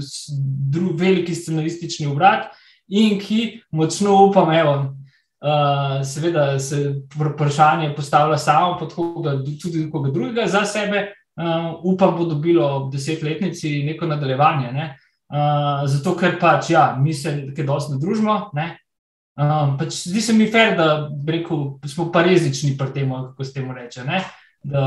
veliki scenaristični obrat in ki močno upam, evo. Uh, seveda se vprašanje postavlja samo pod koga, tudi koga drugega za sebe, uh, upam, bo dobilo ob desetletnici neko nadaljevanje. Ne? Uh, zato, ker pač, ja, mi se nekaj dosti ne družimo. Ne? Um, pač zdi se mi fer, da rekel, smo pa rezični pri tem, kako se temu reče. Ne? Da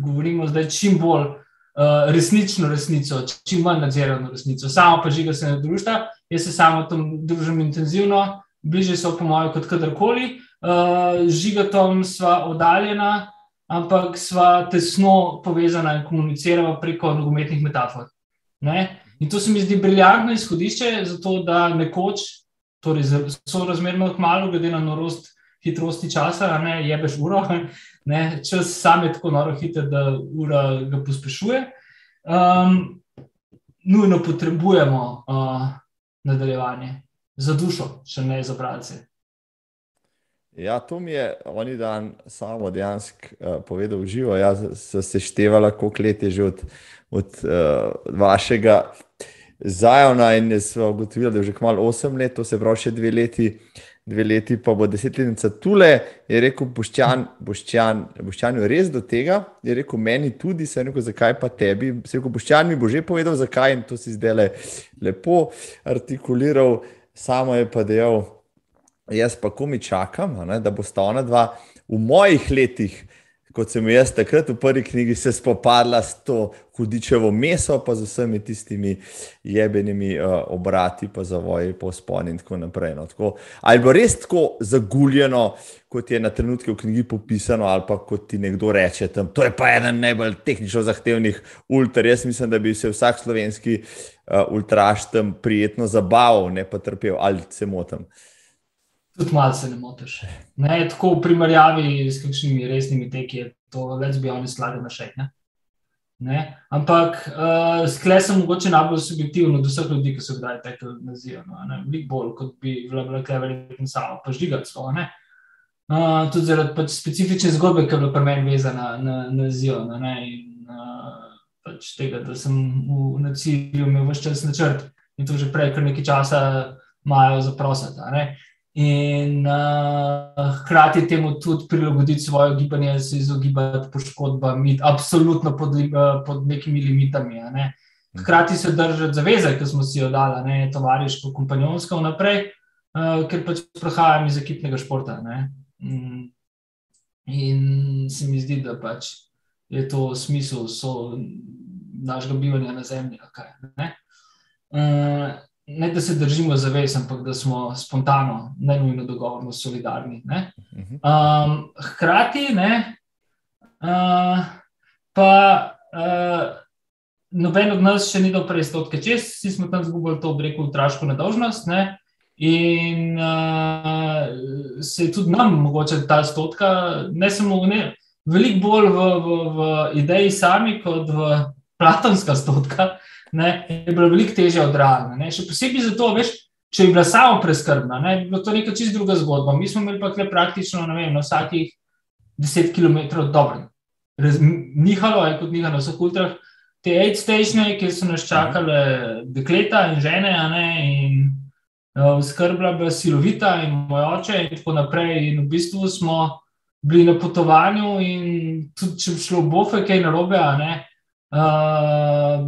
govorimo zdaj čim bolj uh, resnično resnico, čim manj nadzirano resnico. Samo pa žiga se ne družita, jaz se samo tam družim intenzivno bliže so po mojem kot kadarkoli. Uh, žigatom sva oddaljena, ampak sva tesno povezana in komuniciramo preko nogometnih metafor. Ne? In to se mi zdi briljantno izhodišče, zato da nekoč, torej so razmerno malo, glede na norost hitrosti časa, ne jebeš uro, [LAUGHS] ne? čas sam je tako noro hiter, da ura ga pospešuje. Um, nujno potrebujemo uh, nadaljevanje za dušo, še ne za bralce. Ja, to mi je oni dan samo dejansko uh, povedal živo. Jaz sem se števala, koliko let je že od, od uh, vašega zajona in smo ugotovili, da je že kmalo 8 let, to se pravi še dve leti. Dve leti, pa bo desetletnica tule, je rekel Boščan, Boščan, Boščan je res do tega, je rekel meni tudi, se je rekel, zakaj pa tebi. Se je rekel, Boščan mi bo že povedal, zakaj in to si zdaj le lepo artikuliral. Samo je pa dejal, jaz pa komi čakam, ne, da bo sta ona dva v mojih letih, kot sem jaz takrat v prvi knjigi, se spopadla s to hudičevo meso, pa z vsemi tistimi jebenimi uh, obrati, pa zavoji, pa spon in tako naprej. No. Tako, ali bo res tako zaguljeno, kot je na trenutke v knjigi popisano, ali pa kot ti nekdo reče, tam, to je pa eden najbolj tehnično zahtevnih ultra. Jaz mislim, da bi se vsak slovenski uh, ultraš tam prijetno zabaval, ne pa trpel, ali se motim. Tudi malo se ne motiš. Ne, tako v primerjavi s kakšnimi resnimi teki je to več bi oni slade na še. Ne? Ne? Ampak uh, sklej sem mogoče najbolj subjektiven od vseh ljudi, ki so kdaj tekli na zijo. No? Veliko bolj kot bi bila bila kleverjena in sama, pa ždigal to. Uh, tudi zaradi pač specifične zgodbe, ki je bila pri meni vezana na, na zijo. No? In, uh, pač tega, da sem v, na cilju imel vse čas načrt in to že prej, ker nekaj časa imajo zaprositi. In uh, hkrati temu tudi prilagoditi svoje gibanje, se izogibati poškodbam, absolutno pod, uh, pod nekimi limitami. Ne? Hkrati se držati zaveze, ki smo si jo dali, ne tovariško, kompanjonsko vnaprej, uh, ker pač prihajam iz ekipnega športa. Mm. In se mi zdi, da pač je to smisel našega bivanja na Zemlji. Kaj, ne? Uh, ne, da se držimo zavez, ampak da smo spontano, ne nujno dogovorno, solidarni. Um, hkrati, ne, uh, pa uh, noben od nas še ni dal prej stotke čez, vsi smo tam zgubili to obreko, utraško nedolžnost. Ne? In uh, se je tudi nam, mogoče ta stotka, ne samo v ne, veliko bolj v, v, v ideji sami, kot v platonska stotka, ne, je bilo veliko težje od realne. Še posebej zato, veš, če je bila samo preskrbna, ne, je bilo to neka čist druga zgodba. Mi smo imeli pa tukaj praktično vem, na vsakih 10 km dobro. Nihalo je kot nihalo na vseh ultrah. Te aid statione, ki so nas čakale, dekleta in žene, ne, in skrbla bila silovita in moj oče in tako naprej. In v bistvu smo bili na potovanju in tudi če bi šlo bofe, kaj narobe, ne,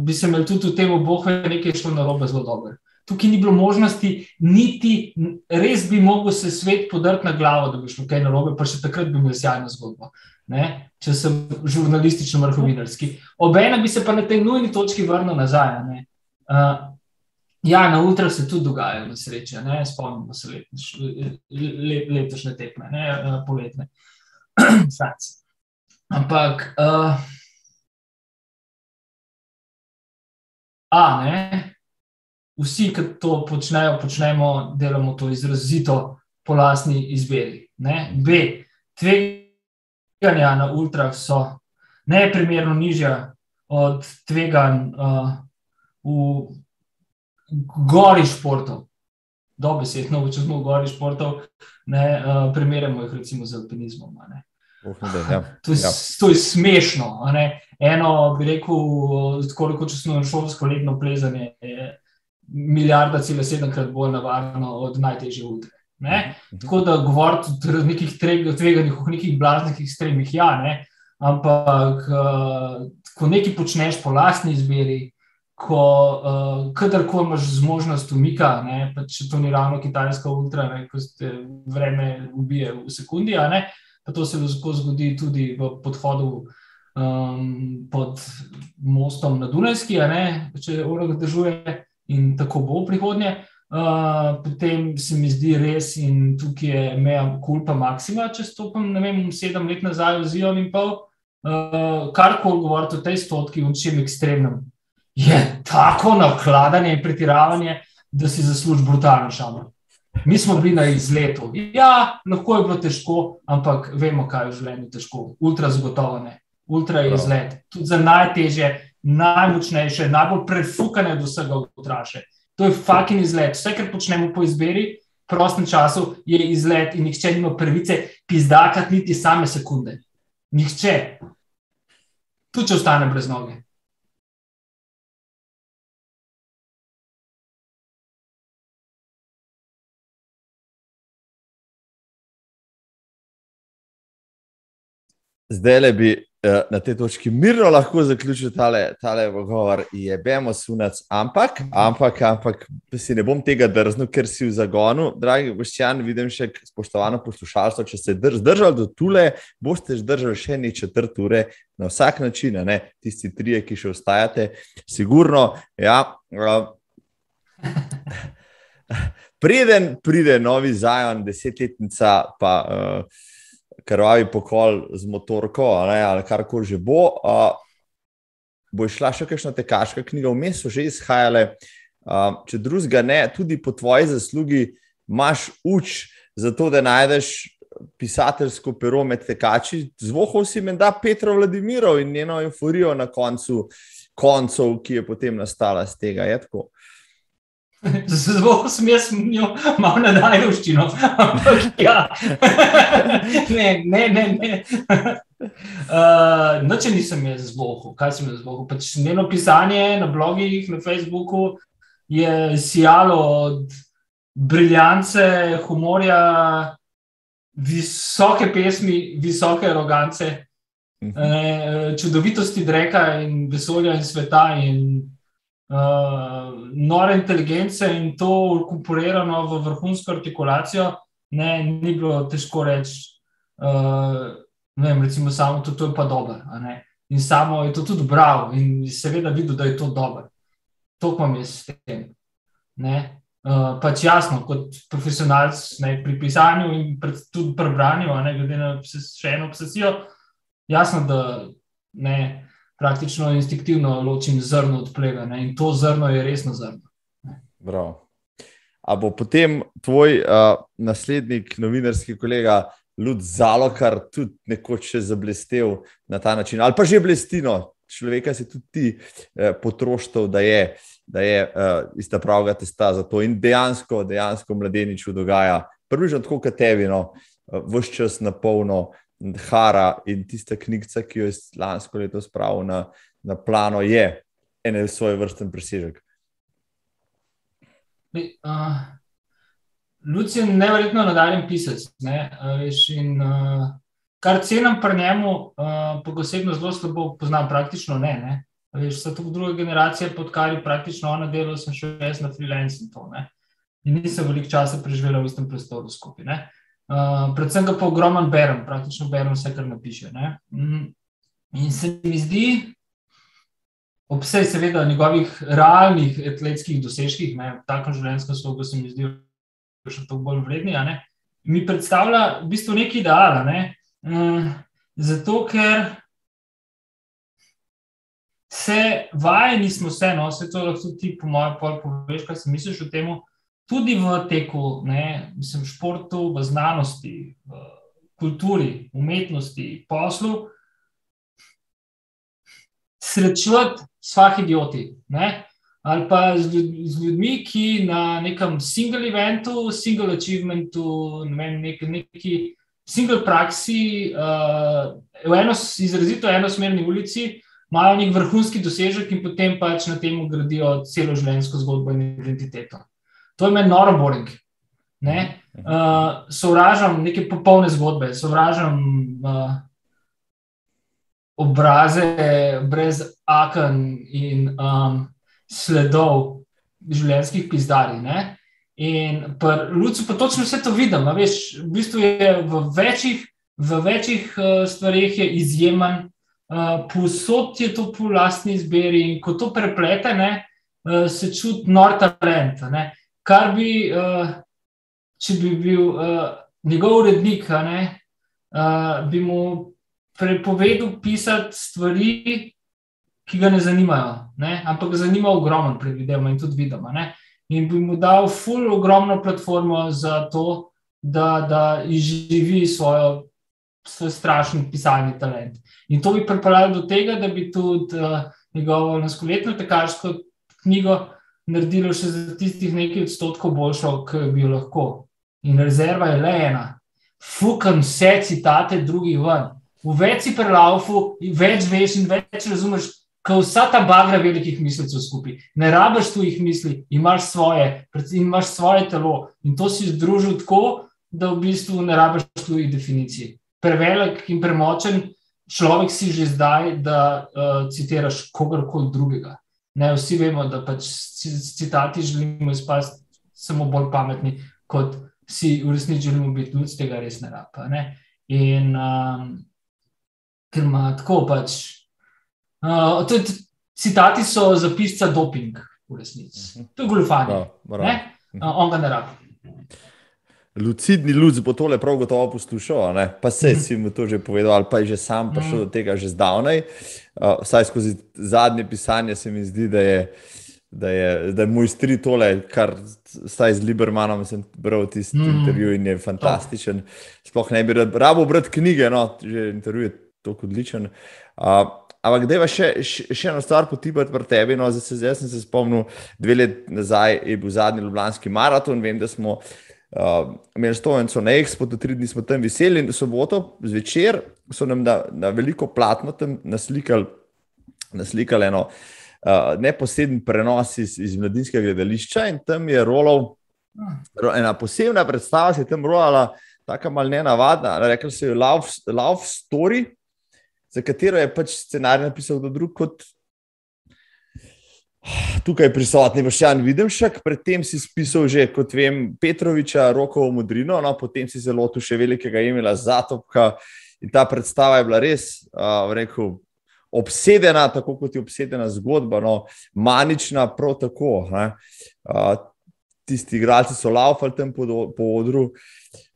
bi se imel tudi v tem bofe nekaj šlo narobe zelo dobro. Tukaj ni bilo možnosti, niti res bi mogel se svet podrti na glavo, da bi šlo kaj narobe, pa še takrat bi imel sjajno zgodbo. Ne? Če sem žurnalistično vrhovinarski. Obenem bi se pa na tej nujni točki vrnil nazaj. Uh, Ja, na ultra se tudi dogajajo nesreče, ne? spomnimo se letniš, let, letošnje tekme, ne poletne. [CLEARS THROAT] Ampak, uh, a ne, vsi, ki to počnejo, počnemo, delamo to izrazito po lastni izbiri. Ne? B, tveganja na ultrah so neprimerno nižja od tveganj uh, v gori športov. Dobesedno, če smo v gori športov, ne uh, primerjamo jih recimo z alpinizmom. Uh, ja. to, je, ja. to je smešno. Eno bi rekel, koliko če smo šolsko letno plezanje, je milijarda cela sedemkrat bolj navarno od najtežje ultre. Ne? Mhm. Tako da govoriti o nekih tveganjih, o nekih blaznih ekstremih, ja, ne? ampak uh, ko nekaj počneš po lastni izbiri, ko uh, kadarkoli imaš zmožnost umika, ne, pa če to ni ravno kitajska ultra, ne, ko se vreme ubije v sekundi, ne, pa to se lahko zgodi tudi v podhodu um, pod mostom na Dunajski, ne, če ura držuje in tako bo v prihodnje. Uh, potem se mi zdi res, in tukaj je meja kulpa maksima, če stopim, ne vem, sedem let nazaj, oziroma in pol, uh, kar koli govorite o tej stotki, v čem ekstremnem je tako nakladanje in pretiravanje, da si zasluži brutalno šamo. Mi smo bili na izletu. Ja, lahko je bilo težko, ampak vemo, kaj je v življenju težko. Ultra zagotovo ne. Ultra je izlet. Tudi za najtežje, najmočnejše, najbolj prefukane od vsega ultraše. To je fucking izlet. Vse, kar počnemo po izbiri, v prostem času, je izlet in nihče nima prvice pizdakati niti same sekunde. Nihče. Tudi če ostane brez noge. Zdaj le bi na tej točki mirno lahko zaključil tale, tale pogovor. Je bemo sunac, ampak, ampak, ampak si ne bom tega drznil, ker si v zagonu. Dragi goščan, vidim še spoštovano poslušalstvo. Če ste zdržali do tule, boste zdržali še ne četrt ure na vsak način, ne tisti trije, ki še ostajate. Sigurno, ja. Uh, [LAUGHS] Preden pride novi zajon, desetletnica, pa uh, krvavi pokol z motorko ne, ali kar koli že bo. Uh, bo šla še kakšna tekaška knjiga, vmes so že izhajale. Uh, če drugega ne, tudi po tvoji zaslugi imaš uč za to, da najdeš pisateljsko pero med tekači. Zvohal si menda Petro Vladimirov in njeno euforijo na koncu koncev, ki je potem nastala z tega. Je tako? [LAUGHS] Zelo sem jaz njo malo na najluščino. ja. [LAUGHS] ne, ne, ne. ne. [LAUGHS] Uh, no, če nisem jaz zvohu, kaj sem jaz zvohu? Pač njeno pisanje na blogih, na Facebooku je sijalo od briljance, humorja, visoke pesmi, visoke arogance, uh, čudovitosti dreka in vesolja in sveta. In, uh, nore inteligence in to komponirano v vrhunsko artikulacijo, ne, ni bilo težko reči. Uh, vem, recimo, samo to, to je pa dobro. In samo je to tudi bral in seveda videl, da je to dobro. To pa mi je s tem. Ne? Uh, pač jasno, kot profesionalc ne, pri pisanju in pred, tudi pri branju, ne, glede na še eno obsesijo, jasno, da ne, praktično instinktivno ločim zrno od pleva ne? in to zrno je resno zrno. A bo potem tvoj uh, naslednik, novinarski kolega Lud Zalokar, tudi nekoč zablestel na ta način, ali pa že blestino, človeka si tudi ti eh, potrošil, da je, da je uh, ista pravga testa za to in dejansko, dejansko mladeniču dogaja, približno tako kot tebi, no, vse čas na polno, Hara in tista knjiga, ki jo je lansko leto spravil na, na plano, je en svoj vrsten presežek. Uh, Lucijan je nevrjetno nadaljen pisec. Ne? Veš, in, uh, kar cenim pri njemu, uh, pa osebno zelo slabo poznam, praktično ne. ne? Veš, so to druge generacije, pod kar je praktično ona delo, sem še jaz na freelance in? In nisem veliko časa preživela v istem prostoru skupaj. Uh, predvsem ga pa ogromen berem, praktično berem vse, kar napiše. Mm. In se mi zdi, ob vsej, seveda, njegovih realnih atletskih dosežkih, tako življenjsko slogo se mi zdi, še toliko bolj vredni. Mi predstavlja v bistvu nekaj ideala. Ne? Uh, zato, ker se vajeni smo vse, no, vse to lahko ti, po mojem, poveš, kaj si misliš o tem, tudi v teku, ne, mislim, športu, v znanosti, v kulturi, umetnosti, poslu. Srečevati svah idioti. Ne? Ali pa z ljudmi, ki na nekem single eventu, single achievementu, ne vem, nek, neki single praksi, uh, v eno, izrazito enosmerni ulici, imajo nek vrhunski dosežek in potem pač na tem gradijo celo življenjsko zgodbo in identiteto. To je meni noro boring. Uh, sovražam neke popolne zgodbe, sovražam. Uh, obraze brez aken in um, sledov življenjskih pizdarij. Ne? In pri Lucu pa točno vse to vidim. Veš, v bistvu je v večjih, v večjih uh, stvarih je izjemen, uh, posod je to po lastni izbiri in ko to preplete, ne, uh, se čuti nor talent. Ne? Kar bi, uh, če bi bil uh, njegov urednik, ne, uh, bi mu prepovedal pisati stvari, ki ga ne zanimajo, ne? ampak ga zanima ogromno, predvidevamo in tudi vidimo. Ne? In bi mu dal ful ogromno platformo za to, da, da izživi svojo, svoj strašni pisalni talent. In to bi pripeljalo do tega, da bi tudi uh, njegovo naskoletno tekarsko knjigo naredilo še za tistih nekaj odstotkov boljšo, kot bi jo lahko. In rezerva je le ena. Fukam vse citate drugih ven v več si prelaufu, več veš in več razumeš, kot vsa ta bagra velikih mislecev skupaj. Ne rabiš tu jih misli, imaš svoje, imaš svoje telo in to si združil tako, da v bistvu ne rabiš tujih definicij. Prevelik in premočen človek si že zdaj, da uh, citiraš kogarkoli drugega. Ne, vsi vemo, da pač citati želimo izpasti samo bolj pametni, kot si v resnici želimo biti, ljudje tega res ne rabijo. In um, ker ima tako pač. Uh, citati so za pisca doping, v resnici. Mhm. To je goljufanje. Uh, on ga ne rabi. Lucidni ljud bo tole prav gotovo poslušal, ne? pa se si mu to že povedal, ali pa je že sam prišel do tega že zdavnaj. Uh, vsaj skozi zadnje pisanje se mi zdi, da je, da je, da je moj stri tole, kar staj z Libermanom sem bral tisti mm. intervju in je fantastičen. Sploh ne bi rabo brati knjige, no, že intervju je tako odličen. Uh, ampak, da je še, še ena stvar potibati pri tebi. No, zdaj, zdaj sem se spomnil, dve leti nazaj je bil zadnji Ljubljanski maraton. Vem, da smo uh, imeli stojnico na Expo, da tri dni smo tam veseli in soboto zvečer so nam na, na veliko platno tam naslikali, naslikali eno. Uh, neposreden prenos iz, iz mladinskega gledališča, in tam je rolov, ena posebna predstava, se je tam rolala, tako malo ne navadna, rekli so jo Love, love Story, za katero je pač scenarij napisal drug kot tukaj prisotni Bošjan Videmšek. Predtem si spisal že, kot vem, Petroviča, Rokovo modrino, no, potem si zelo tu še velikega imela Zatopka in ta predstava je bila res, uh, rekel, obsedena, tako kot je obsedena zgodba, no, manična, prav tako. Uh, tisti igralci so laufali tam po, po odru.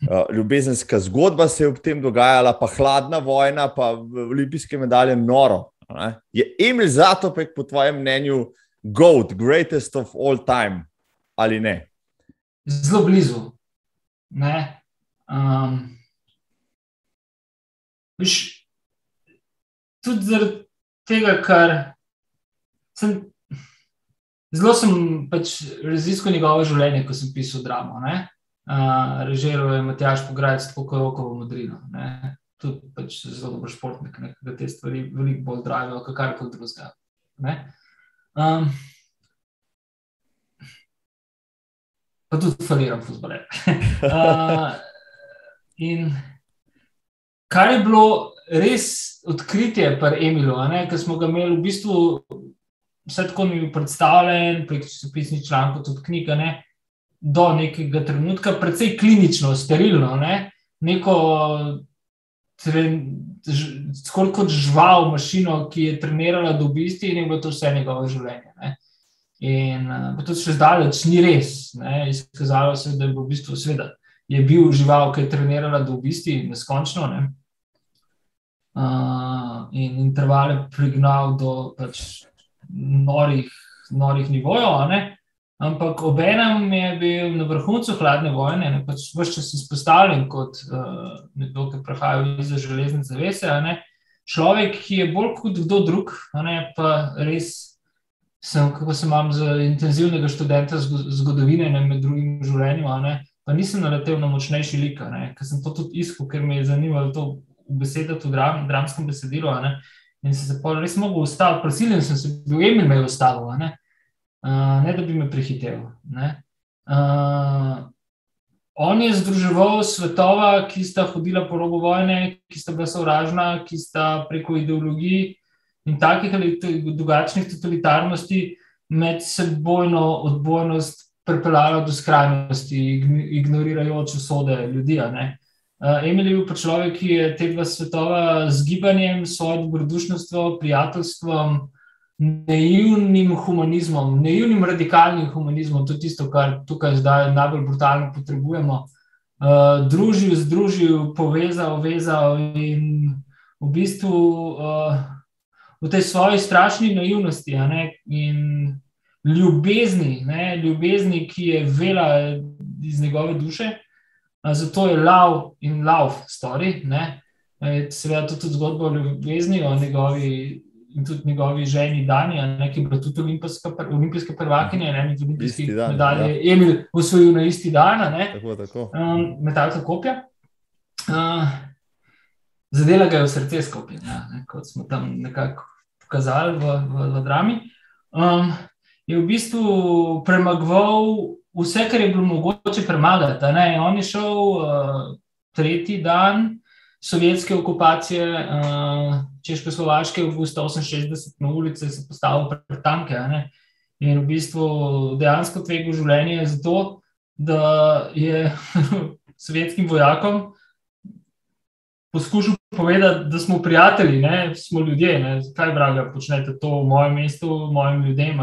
Uh, ljubezenska zgodba se je ob tem dogajala, pa hladna vojna, pa olimpijske medalje, noro. Ne? Je Emil Zatopek, po tvojem mnenju, GOAT, greatest of all time ali ne? Zelo blizu. Um, viš, tudi zaradi tega, ker sem zelo sem pač raziskal njegovo življenje, ko sem pisal dramo. Ne? uh, režiral je Matjaš Pograjec, tako kot Rokovo modrino. Ne? Tudi pač zelo dober športnik, da te stvari veliko bolj drago, kot kar koli drugega. Um, pa tudi faliram futbole. uh, [LAUGHS] in kar je bilo res odkritje pri Emilu, ker smo ga imeli v bistvu vse tako mi predstavljen, prek časopisnih člankov, tudi knjiga, ne, do nekega trenutka, precej klinično, sterilno, ne, neko skoraj kot žival, mašino, ki je trenirala do bistva in je bilo to vse njegovo življenje. Ne. In uh, to še zdaleč ni res. Ne. Izkazalo se je, da je v bistvu sveda. Je bil žival, ki je trenirala do bistva, neskončno, ne? uh, in intervale prignal do pač, norih, norih nivojev. Ampak obenem je bil na vrhuncu hladne vojne, ne pač vse čas izpostavljen kot uh, nekdo, ki prihaja iz železne zavese. Človek, ki je bolj kot kdo drug, ne, pa res sem, kako se imam za intenzivnega študenta zgodovine, ne, med drugim življenjem, pa nisem naletel na močnejši lik, ker sem to tudi iskal, ker me je zanimalo to v besedah, v dram, dramskem besedilu. In sem se pa res mogel ustaviti, prosiljen sem se, bil Emil me je ustavil, ne? Uh, ne da bi me prehitev. Uh, on je združeval svetova, ki sta hodila po robu vojne, ki sta bila sovražna, ki sta preko ideologij in takih ali drugačnih totalitarnosti med sebojno odbojnost pripeljala do skrajnosti, ignorirajoč usode ljudi. Uh, Emil je bil pa človek, ki je te dva svetova z gibanjem, svojim dobrodušnostvom, prijateljstvom, naivnim humanizmom, naivnim radikalnim humanizmom, to je tisto, kar tukaj zdaj najbolj brutalno potrebujemo. Uh, družil, združil, povezal, vezal in v bistvu uh, v tej svoji strašni naivnosti ne, in ljubezni, ne, ljubezni, ki je vela iz njegove duše. Zato je Love in Love story. Seveda tudi zgodba o ljubezni, o njegovi in tudi njegovi ženi Dani, ki je bila tudi olimpijska prvakinja, ne med olimpijskimi medaljami. Ja. Emil usvojil na isti dan, tako, tako. Um, metalka kopja. Uh, zadela ga je v srce skupaj, kot smo tam nekako pokazali v, v, v drami. Um, je v bistvu premagoval vse, kar je bilo mogoče premagati. On je šel uh, tretji dan sovjetske okupacije uh, Češko-Slovaške, v avgustu 68 na ulici, se postavil pred tanke. In v bistvu dejansko tvegel življenje za to, da je [LAUGHS] sovjetskim vojakom poskušal povedati, da smo prijatelji, ne? smo ljudje. Ne? Kaj, vraga, počnete to v mojem mestu, mojim ljudem,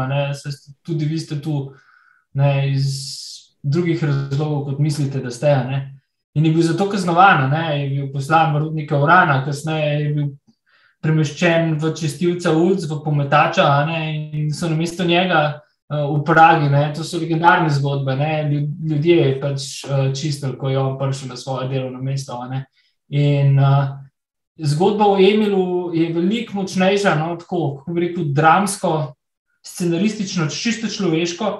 tudi vi ste tu ne, iz drugih razlogov, kot mislite, da ste. Ne. In je bil zato kaznovan, ne, je bil poslan v rudnika Urana, kasneje je bil premeščen v čestilca Ulc, v pometača ne, in so na mesto njega uh, v Pragi. Ne, to so legendarne zgodbe, ne, ljudje je pač uh, čistili, ko je on prišel na svoje delovno mesto. Ne. In uh, zgodba o Emilu je veliko močnejša, no, tako, kako bi rekel, dramsko, scenaristično, čisto človeško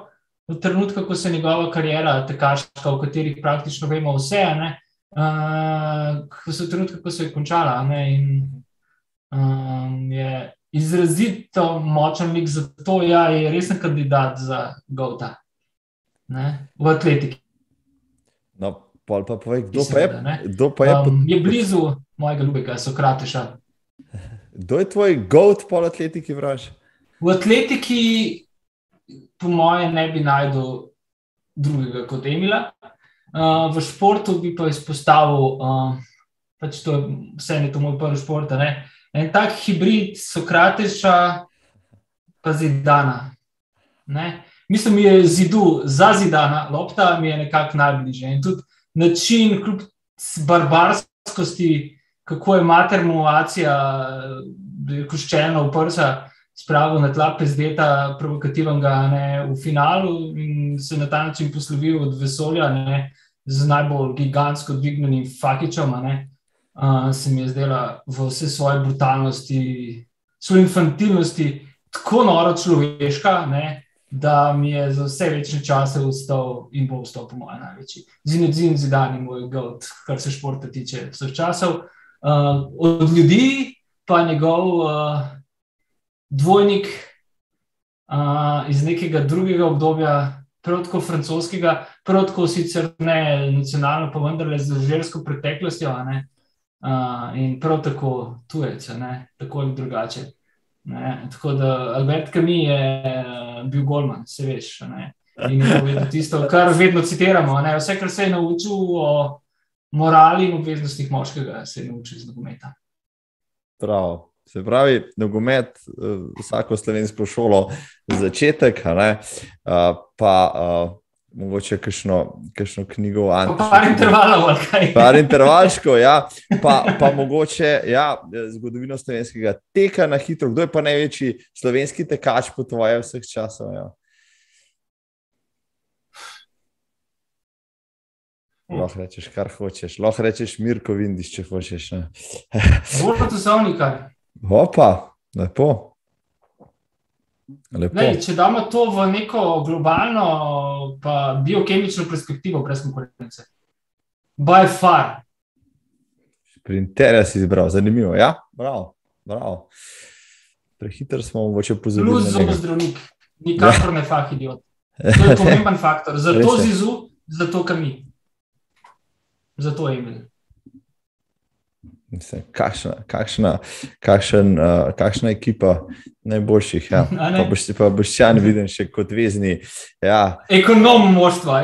v trenutku, ko se je njegova karijera, tekaška, v kateri praktično vemo vse, ne, uh, ko so trenutki, ko se je končala. Ne, in, um, je izrazito močen lik za to, da ja, je resen kandidat za Gauta v atletiki. No, pol pa povej, kdo pa je? Kdo pa je, um, je blizu mojega ljubega, Sokrateša. [LAUGHS] Kdo je tvoj Gaut po atletiki, vraž? V atletiki po mojem, ne bi najdel drugega kot Emila. Uh, v športu bi pa izpostavil, uh, pač to je vse, ne to moj prvi šport. En tak hibrid Sokrateša, pa zidana. Ne? Mislim, da je zidu za zidana, lopta mi je nekako najbližje. In tudi način, kljub barbarskosti, kako je matermoacija, koščena v prsa spravil na tla pezdeta, provokativnega ne, v finalu in se na ta način poslovil od vesolja ne, z najbolj gigantsko dvignenim fakičom. Ne, uh, se mi je zdela v vse svoje brutalnosti, svoje infantilnosti, tako noro človeška. Ne, Da mi je za vse večne čase ustal in bo ustal, po mojem, največji. Zine, zine, zidani, moj god, kar se športa tiče vseh časov. Uh, od ljudi pa njegov uh, dvojnik uh, iz nekega drugega obdobja, protko francoskega, protko sicer ne nacionalno, pa vendarle z želsko preteklostjo, uh, in prav tako tujec, tako ali drugače. Ne? Tako da Albert Kami je bil Golman, se veš. Ne? In je tisto, kar vedno citiramo. Ne? Vse, kar se je naučil o morali in obveznostih moškega, se je naučil iz nogometa. Prav. Se pravi, nogomet, eh, vsako slovensko šolo, začetek, uh, pa uh, mogoče kakšno knjigo. Par intervalov, kaj. [LAUGHS] Par intervalčko, ja. Pa, pa mogoče ja, zgodovino slovenskega teka na hitro. Kdo je pa največji slovenski tekač po tvoje vseh časov? Ja? Lahko rečeš, kar hočeš, lahko rečeš, Mirko, vidiš, če hočeš. Zelo časovnika. Opa, lepo. lepo. Ne, če damo to v neko globalno, pa biokemično perspektivo, brez konkurence. By far. Pri interesu si izbral, zanimivo. Ja, bravo, bravo. Prehiter smo, mogoče pozorni. Plus zobozdravnik, nikakor ne fah idiot. To je [LAUGHS] pomemben faktor. Zato zizu, zato kami. Zato je imel. Mislim, kakšna, kakšna, kakšen, uh, kakšna ekipa najboljših. Ja. Pa boš pa boš čan viden še kot vezni. Ja. Ekonom moštva,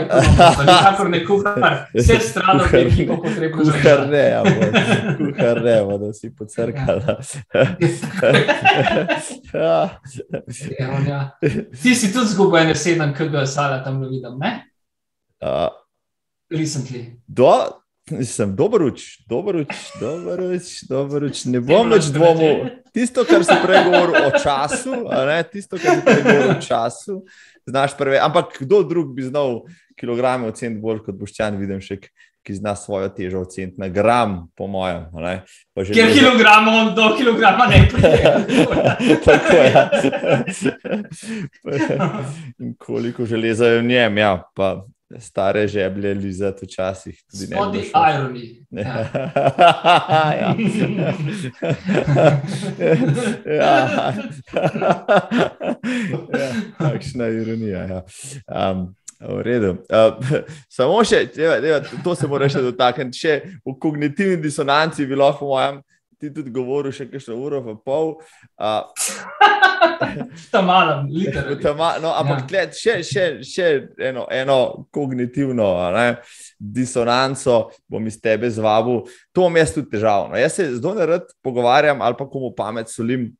nekako ne kuhar, vse strano, ki jih bo potrebno. Kuhar ne, ja, kuhar ne, da si pocrkala. ja. ja. Ti si tudi zgubo ene sedem, ki ga sala tam vidim, ne? Uh, Recently. Do, Sem dober uč, dober uč, dober uč, dober uč. Ne bom več dvomil. Tisto, kar si prej govoril o času, ne, tisto, kar si prej govoril o času, znaš prve. Ampak kdo drug bi znal kilograme oceniti bolj kot Boščan, vidim še, ki zna svojo težo oceniti na gram, po mojem. Ker kilogramov do kilograma ne [LAUGHS] pride. Tako je. [LAUGHS] In koliko železa je v njem, ja. Pa stare žeblje lizati včasih. Tudi ironi. [LAUGHS] Ja. ja. ja. ja. Kakšna ironija. Ja. Um, V redu. Uh, samo še, deva, deva, to se mora še dotakniti. Še v kognitivni disonanci bi lahko, po mojem, ti tudi govoril še kakšno uro, pa pol. Uh, [LAUGHS] ta malo, literalno. No, ampak ja. tled, še, še, še eno, eno kognitivno ne, disonanco bom iz tebe zvabil. To mi je tudi težavno. Jaz se zelo ne rad pogovarjam ali pa komu pamet solim.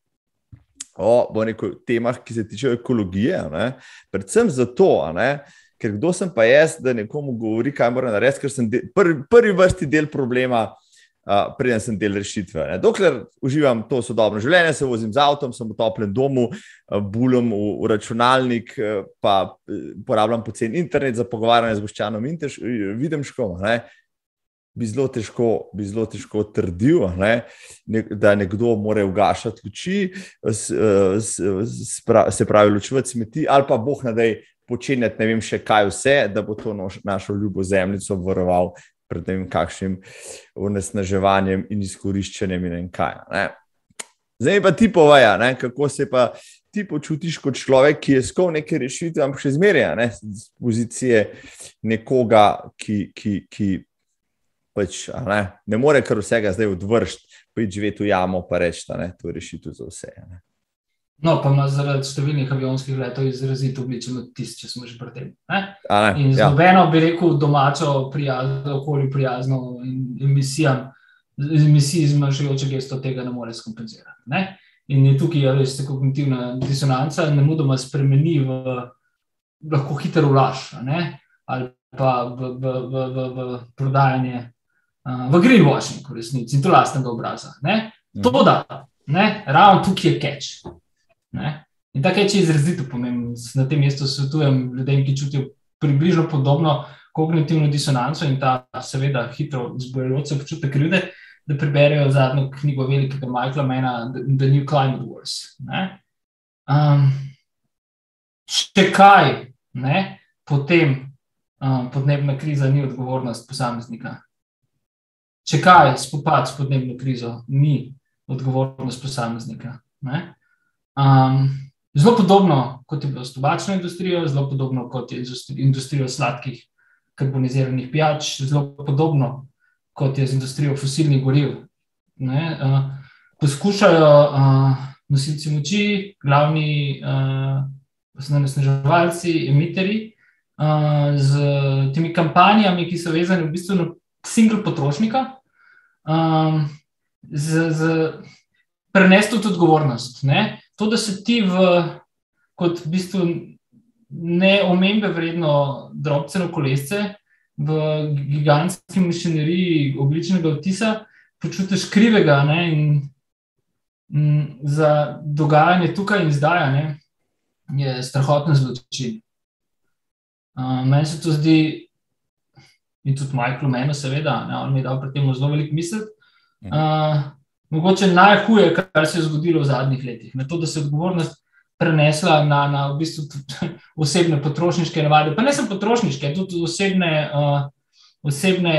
O neko, temah, ki se tiče ekologije, ne? predvsem zato, ne? ker kdo sem pa jaz, da nekomu govori, kaj mora narediti, ker sem de, prvi, prvi vrsti del problema, uh, preden sem del rešitve. Ne. Dokler uživam to sodobno življenje, se vozim z avtom, sem v toplem domu, uh, bulim v, v računalnik, uh, pa uh, porabljam pocen internet za pogovarjanje z Boščanom in tež, vidim škodo. Bi zelo težko, bi zelo težko trdil, ne, da nekdo mora ugašati luči, se pravi, ločevati smeti, ali pa boh nadej počenjati ne vem še kaj vse, da bo to našo ljubo zemljico obvaroval pred tem, kakšnim onesnaževanjem in izkoriščanjem in kaj. Ne. Zdaj pa ti povaja, ne, kako se pa ti počutiš kot človek, ki je skov neke rešitve, ampak še zmeraj ne, z pozicije nekoga, ki, ki, ki pač, ne, ne more kar vsega zdaj odvršiti, priti živeti v jamo, pa reči, da je to rešitev za vse. Ne. No, pa ima zaradi številnih avionskih letov izrazito obličen odtis, če smo že pri tem. In z ja. nobeno, bi rekel, domačo, prijazno, okolju prijazno emisijam, emisij zmanjšujoče gesto tega ne more skompenzirati. Ne? In je tukaj res ta kognitivna disonanca, ne mudoma spremeni v lahko hiter ulaš, ali pa v, v, v, v, v prodajanje, v greenwashing, v resnici, in to lastnega obraza. Ne? To mhm. da, ravno tukaj je catch. Ne? In tako je, če izrazito pomembno. Na tem mestu svetujem ljudem, ki čutijo približno podobno kognitivno disonanco in ta, seveda, hitro zbojujoče občutek krivde, da preberejo zadnjo knjigo velikega Michaela Mena, The New Climate Wars. Um, če kaj, ne? potem um, podnebna kriza ni odgovornost posameznika. Če kaj, spopad s podnebno krizo ni odgovornost posameznika. Ne? Um, zelo podobno kot je bilo s tobačno industrijo, zelo podobno kot je z industrijo sladkih karboniziranih pijač, zelo podobno kot je z industrijo fosilnih goriv. Ne, uh, poskušajo uh, nosilci moči, glavni uh, nasneževalci, emiteri, uh, z temi kampanjami, ki so vezane v bistvu na single potrošnika, um, z, z prenesti tudi odgovornost. Ne? To, da se ti v, kot v bistvu neomembe vredno drobceno kolesce v gigantski mašineriji ogličnega odtisa počutiš krivega ne? in m, za dogajanje tukaj in zdaj ne? je strahotno zločin. Uh, meni se to zdi, in tudi Michael, meni, seveda, ne, on mi je dal pri tem zelo velik misel. Uh, mogoče najhuje, kar se je zgodilo v zadnjih letih. Na to, da se je odgovornost prenesla na, na v bistvu osebne potrošniške navade, pa ne samo potrošniške, tudi osebne, uh, osebne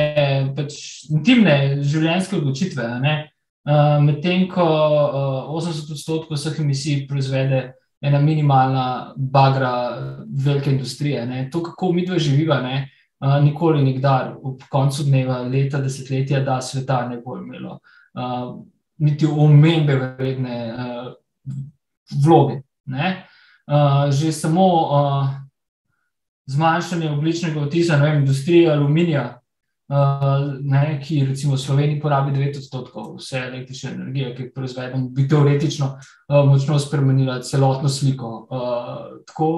pač intimne življenjske odločitve. Uh, Medtem ko uh, 80 odstotkov vseh emisij proizvede ena minimalna bagra velike industrije. Ne? To, kako mi dva živiva, ne? Uh, nikoli, nikdar, ob koncu dneva, leta, desetletja, da sveta ne bo imelo. Uh, niti omembe vredne uh, vloge. Uh, že samo uh, zmanjšanje ogličnega odtisa, ne vem, industrija aluminija, uh, ne, ki recimo v Sloveniji porabi 9 odstotkov vse električne energije, ki je proizvedena, bi teoretično uh, močno spremenila celotno sliko uh, tako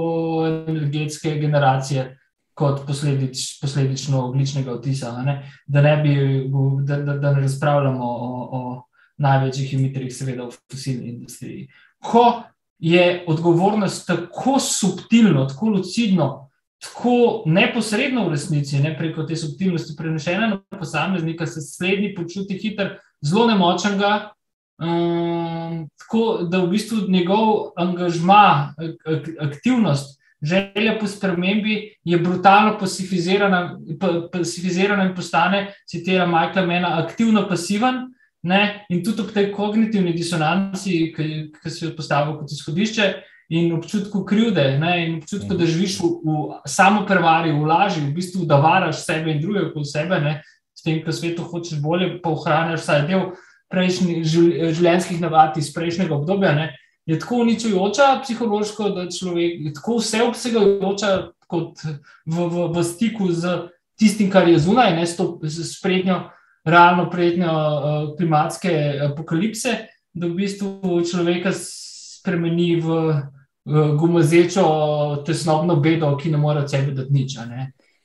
energetske generacije. Kot posledič, posledično ogličnega odtisa, da ne, bi, da, da, da ne razpravljamo o, o največjih emiterjih, seveda v fosilni industriji. Ko je odgovornost tako subtilno, tako lucidno, tako neposredno v resnici, ne preko te subtilnosti prenešena na posameznika, se slednji počuti hiter, zelo nemočnega. Um, tako da v bistvu njegov angažma, ak, aktivnost, želja po spremembi je brutalno pasifizirana, pasifizirana in postane, citira Michael Mena, aktivno pasiven, Ne? In tudi ob tej kognitivni disonanci, ki, ki si jo postavil kot izhodišče, in občutku krivde, ne? in občutku, da živiš v, v samo prevari, v laži, v bistvu, da varaš sebe in druge okoli sebe, ne? s tem, kar svetu hočeš bolje, pa ohraniš vsaj del prejšnjih življenjskih navad iz prejšnjega obdobja. Ne? Je tako uničujoča psihološko, da človek je tako vseobsegajoča kot v, v, v stiku z tistim, kar je zunaj, ne s to sprednjo realno prednjo uh, klimatske apokalipse, da v bistvu človeka spremeni v uh, gumazečo tesnobno bedo, ki ne more od sebe dati nič.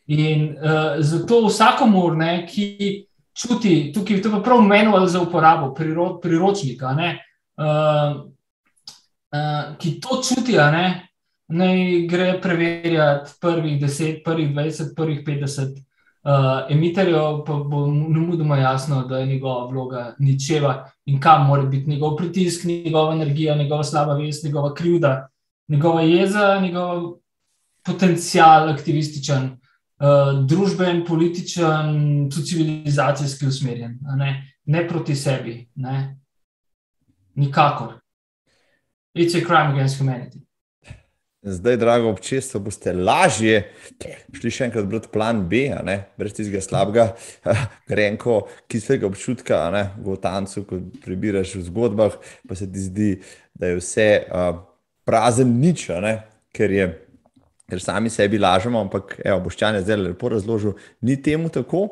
In uh, zato vsakomur, ne, ki čuti, tukaj to prav manual za uporabo, priro, priročnika, ne, uh, uh, ki to čutijo, ne, naj gre preverjati prvih 10, prvih 20, prvih 50 Uh, emiterju pa bo nemudoma jasno, da je njegova vloga ničeva in kam mora biti njegov pritisk, njegova energija, njegova slaba vest, njegova krivda, njegova jeza, njegov potencial aktivističen, uh, družben, političen, tudi civilizacijski usmerjen, ne? ne proti sebi, ne? nikakor. It's a crime against humanity. Zdaj, drago občestvo, boste lažje šli še enkrat brati plan B, brez tistega slabega, [LAUGHS] grenko, kislega občutka, ne, v tancu, ko prebiraš v zgodbah, pa se ti zdi, da je vse uh, prazen nič, ne, ker, je, ker sami sebi lažemo, ampak boščan je zdaj lepo razložil, ni temu tako.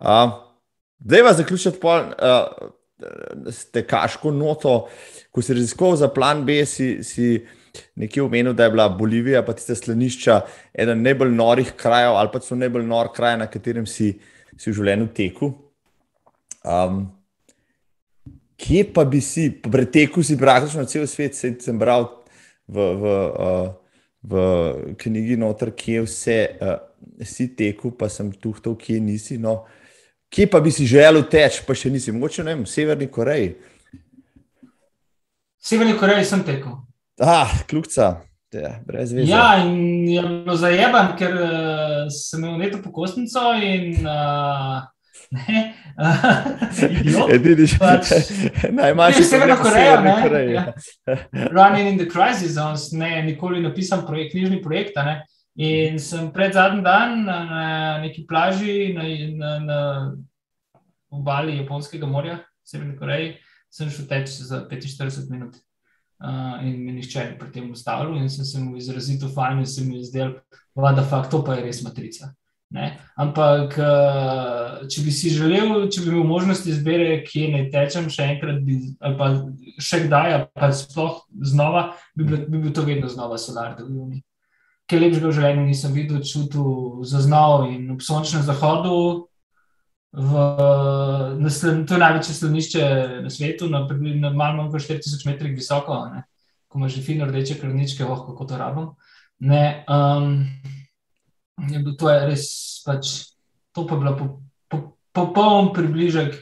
Uh, zdaj vas zaključiti pol, uh, ste kaško noto, ko si raziskoval za plan B, si, si nekje omenil, da je bila Bolivija, pa tiste slanišča, eden najbolj norih krajev, ali pa so najbolj nor kraj, na katerem si, si v življenju teku. Um, kje pa bi si, pretekel si praktično cel svet, se sem bral v, v, uh, v knjigi Notar, kje vse uh, si tekel, pa sem tuhtal, kje nisi. No. Kje pa bi si želel teči, pa še nisi, mogoče ne vem, v Severni Koreji. V Severni Koreji sem tekel. Ah, kljubca, ja. Ja, in je bilo zajeban, ker uh, sem imel neto pokostnico in [LAUGHS] uh, [LAUGHS] pač, [LAUGHS] Najmanjši Severna Koreja. Ja. Running in the Crisis Zones, ne, nikoli napisan projekt, knjižni projekt. Ne. In sem pred zadnjim dan na, na neki plaži na, na, na obali Japonskega morja, Severni Koreji, sem šel teč za 45 minut. Uh, in mi nišče ni pri tem ustavil, in sem se mu izrazito fajn, in se mi je zdel, da to pa je res matrica. Ne? Ampak, če bi si želel, če bi imel možnost izbire, kje naj tečem, še enkrat, bi, ali pa še kdaj, pa sploh znova, bi bil, bi bil to vedno znova solar, da bi bil. Kaj lepšega v življenju nisem videl, čutil, zaznal in ob sončnem zahodu. V, na, to je največje slanišče na svetu, na, na malo manj kot 4000 metrih visoko, ne? ko imaš že fino rdeče krvničke, oh, kako to rabim. Ne, um, je bil to je res, pač, to pa je bilo popoln po, po, po približek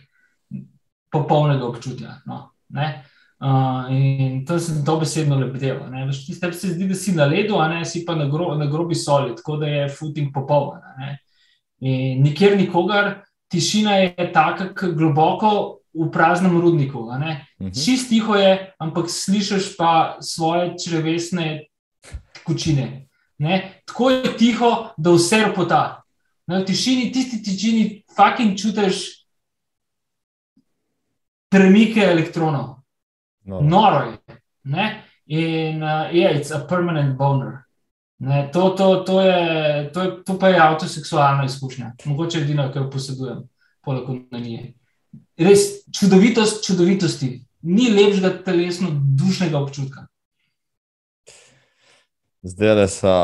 popolnega občutja. No, uh, in to sem to besedno lebdel. Tebi se zdi, da si na ledu, a ne si pa na, gro, na grobi soli, tako da je footing popoln. In nikjer nikogar tišina je tako globoko v praznem rudniku. Uh mhm. -huh. Čist tiho je, ampak slišiš pa svoje črvesne kočine. Ne? Tako je tiho, da vse ropota. V tišini, tisti tišini, fucking čutiš premike elektronov. No. Noro je. Ne? In uh, yeah, it's a permanent boner. Ne, to, to, to, je, to, je, to pa je avtoseksualna izkušnja, mogoče edino, kar posedujem, poleg onanije. Res čudovitost, čudovitosti, ni lepšega telesno, dušnega občutka. Zdaj le so,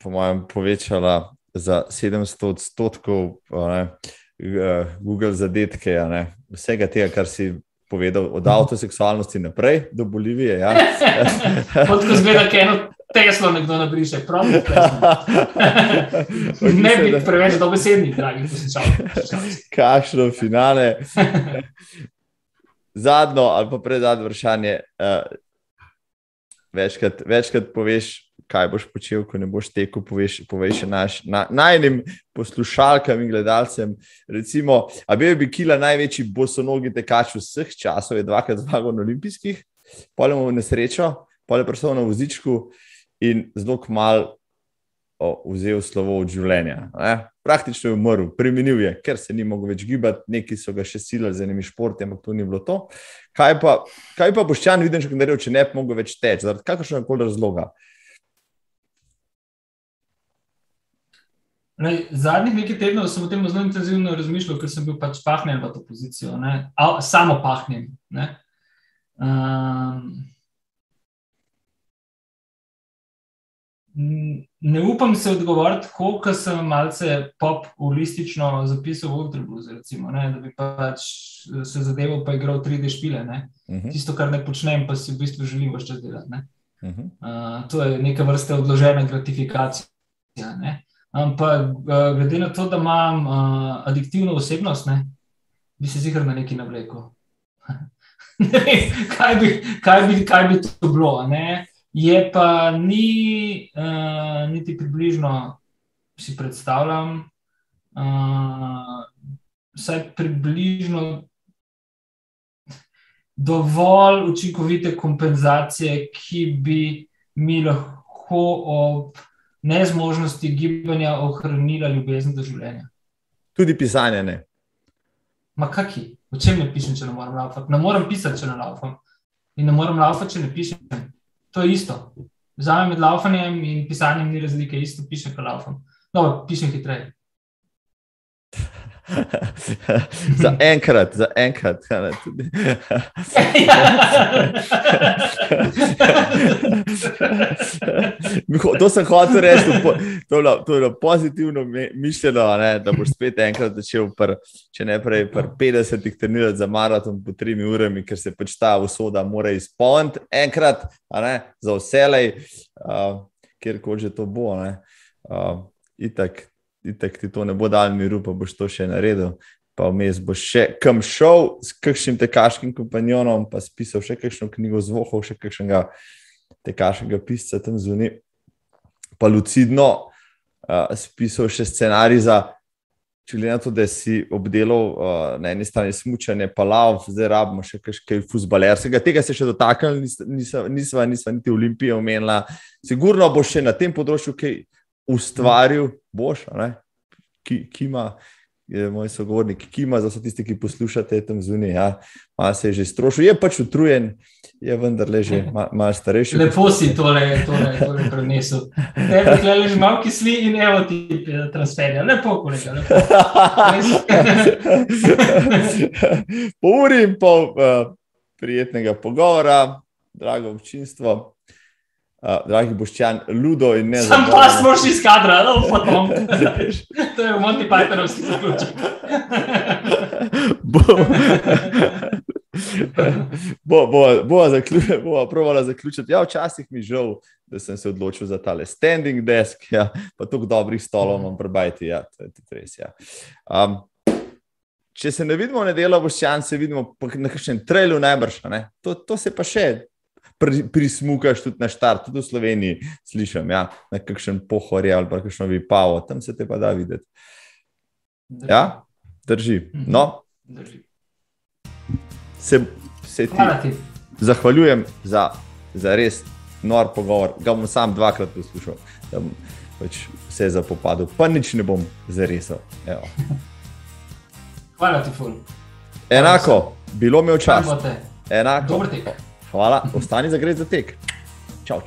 po mojem, povečala za 700 odstotkov ne, eh, Google zadetke, ne, vsega tega, kar si povedal od [LAUGHS] avtoseksualnosti naprej do Bolivije. Ja. [LAUGHS] Kot ko zgleda, kaj eno Teslo nekdo nabriše, prav. [LAUGHS] ne bi preveč dobesedni, dragi poslušalci. Kakšno finale. Zadnjo ali pa predzadnjo vprašanje. Uh, večkrat, večkrat poveš, kaj boš počel, ko ne boš tekel. Poveš, poveš naš, na, najnim poslušalkam in gledalcem. Recimo, a bil bi Kila največji bosonogi tekač vseh časov, je dvakrat zmagal na olimpijskih, polemo v nesrečo, polemo predvsem na vozičku in zelo malo vzel slovo od življenja. Ne? Praktično je umrl, premenil je, ker se ni mogel več gibati, neki so ga še silili z enimi športi, ampak to ni bilo to. Kaj pa, kaj pa boš čan videl, če ne bi mogel več teči, zaradi kakršnega koli razloga? Ne, zadnjih nekaj tednov sem o tem zelo intenzivno razmišljal, ker sem bil pač pahnjen v to pozicijo, A, samo pahnjen. Um, Ne upam se odgovoriti, koliko sem malce pop-ulistično zapisal v Ultrablues, recimo, ne, da bi pač se zadeval, pa igral 3D špile. Uh mhm. -huh. Tisto, kar ne počnem, pa si v bistvu želim več čas delati. Uh -huh. uh, to je neka vrsta odložena gratifikacija. Ne. Ampak uh, glede na to, da imam uh, adiktivno osebnost, ne, bi se zihar na neki navlekel. [LAUGHS] kaj, bi, kaj, bi, kaj bi to bilo? Ne? Je pa ni, uh, niti približno si predstavljam, uh, vsaj približno dovolj učinkovite kompenzacije, ki bi mi lahko ob nezmožnosti gibanja ohranila ljubezen do življenja. Tudi pisanje ne. Ma kaki, o čem ne pišem, če ne morem laufati? Ne morem pisati, če ne laufam. In ne morem laufati, če ne pišem to je isto. Za me med laufanjem in pisanjem ni razlike, isto pišem, kot laufam. No, pišem hitreje. [LAUGHS] za enkrat, za enkrat. [LAUGHS] to sem hotel reči, to, to je pozitivno mišljeno, ne, da boš spet enkrat začel, pr, če ne prej, pr 50 trenirati za maraton po 3 urami, ker se pač ta usoda mora izpolniti enkrat, ne, za vselej, uh, kjerkoli že to bo. Uh, itak, itek ti to ne bo dal miru, pa boš to še naredil. Pa vmes boš še kam šel s kakšnim tekaškim kompanjonom, pa spisal še kakšno knjigo zvohov, še kakšnega tekaškega pisca tam zunaj. Pa lucidno uh, spisal še scenarij za če glede na to, da si obdelal uh, na eni strani smutanje, pa lav, zdaj rabimo še kaj futbalerskega. Tega se še dotaknili, nisva, nisva, nisva niti Olimpije omenila. Sigurno boš še na tem področju kaj ustvaril, boš, ki, ki ima je moj sogovornik, ki ima za vse tiste, ki poslušate tam zunaj. Ja, malo se je že strošil, je pač utrujen, je vendar le že malo starejši. Lepo si tole, tole, tole prenesel. Ne, da leži malo kisli in evo ti eh, transferja. Lepo, kolega. Lepo. [LAUGHS] po uri in pol uh, prijetnega pogovora, drago občinstvo. Uh, dragi boščan, ludo in ne. Sam pa smo šli iz kadra, da bo potom. [LAUGHS] to je v Monty Pythonovski zaključek. [LAUGHS] bo, [LAUGHS] bo, bo, bo, zaključ, bo provala zaključiti. Ja, včasih mi žal, da sem se odločil za tale standing desk, ja, pa toliko dobrih stolov imam prebajti. Ja, to je tudi res. Ja. Um, če se ne vidimo v nedeljo, boščan, se vidimo na kakšnem trailu najbrž. To, to se pa še prismukaš tudi na štart, tudi v Sloveniji, slišim, ja, na kakšen pohorje ali pa kakšno vipavo, tam se te pa da videti. Drži. Ja, drži. Mhm. No, drži. Se, se ti, ti zahvaljujem za, za res nor pogovor. Ga bom sam dvakrat poslušal, da bom pač vse zapopadel, pa nič ne bom zaresel. [LAUGHS] Hvala ti, Ful. Enako, bilo mi je včasih. Enako. Dobro tek. Hvala, ostani za gre za tek. Čau.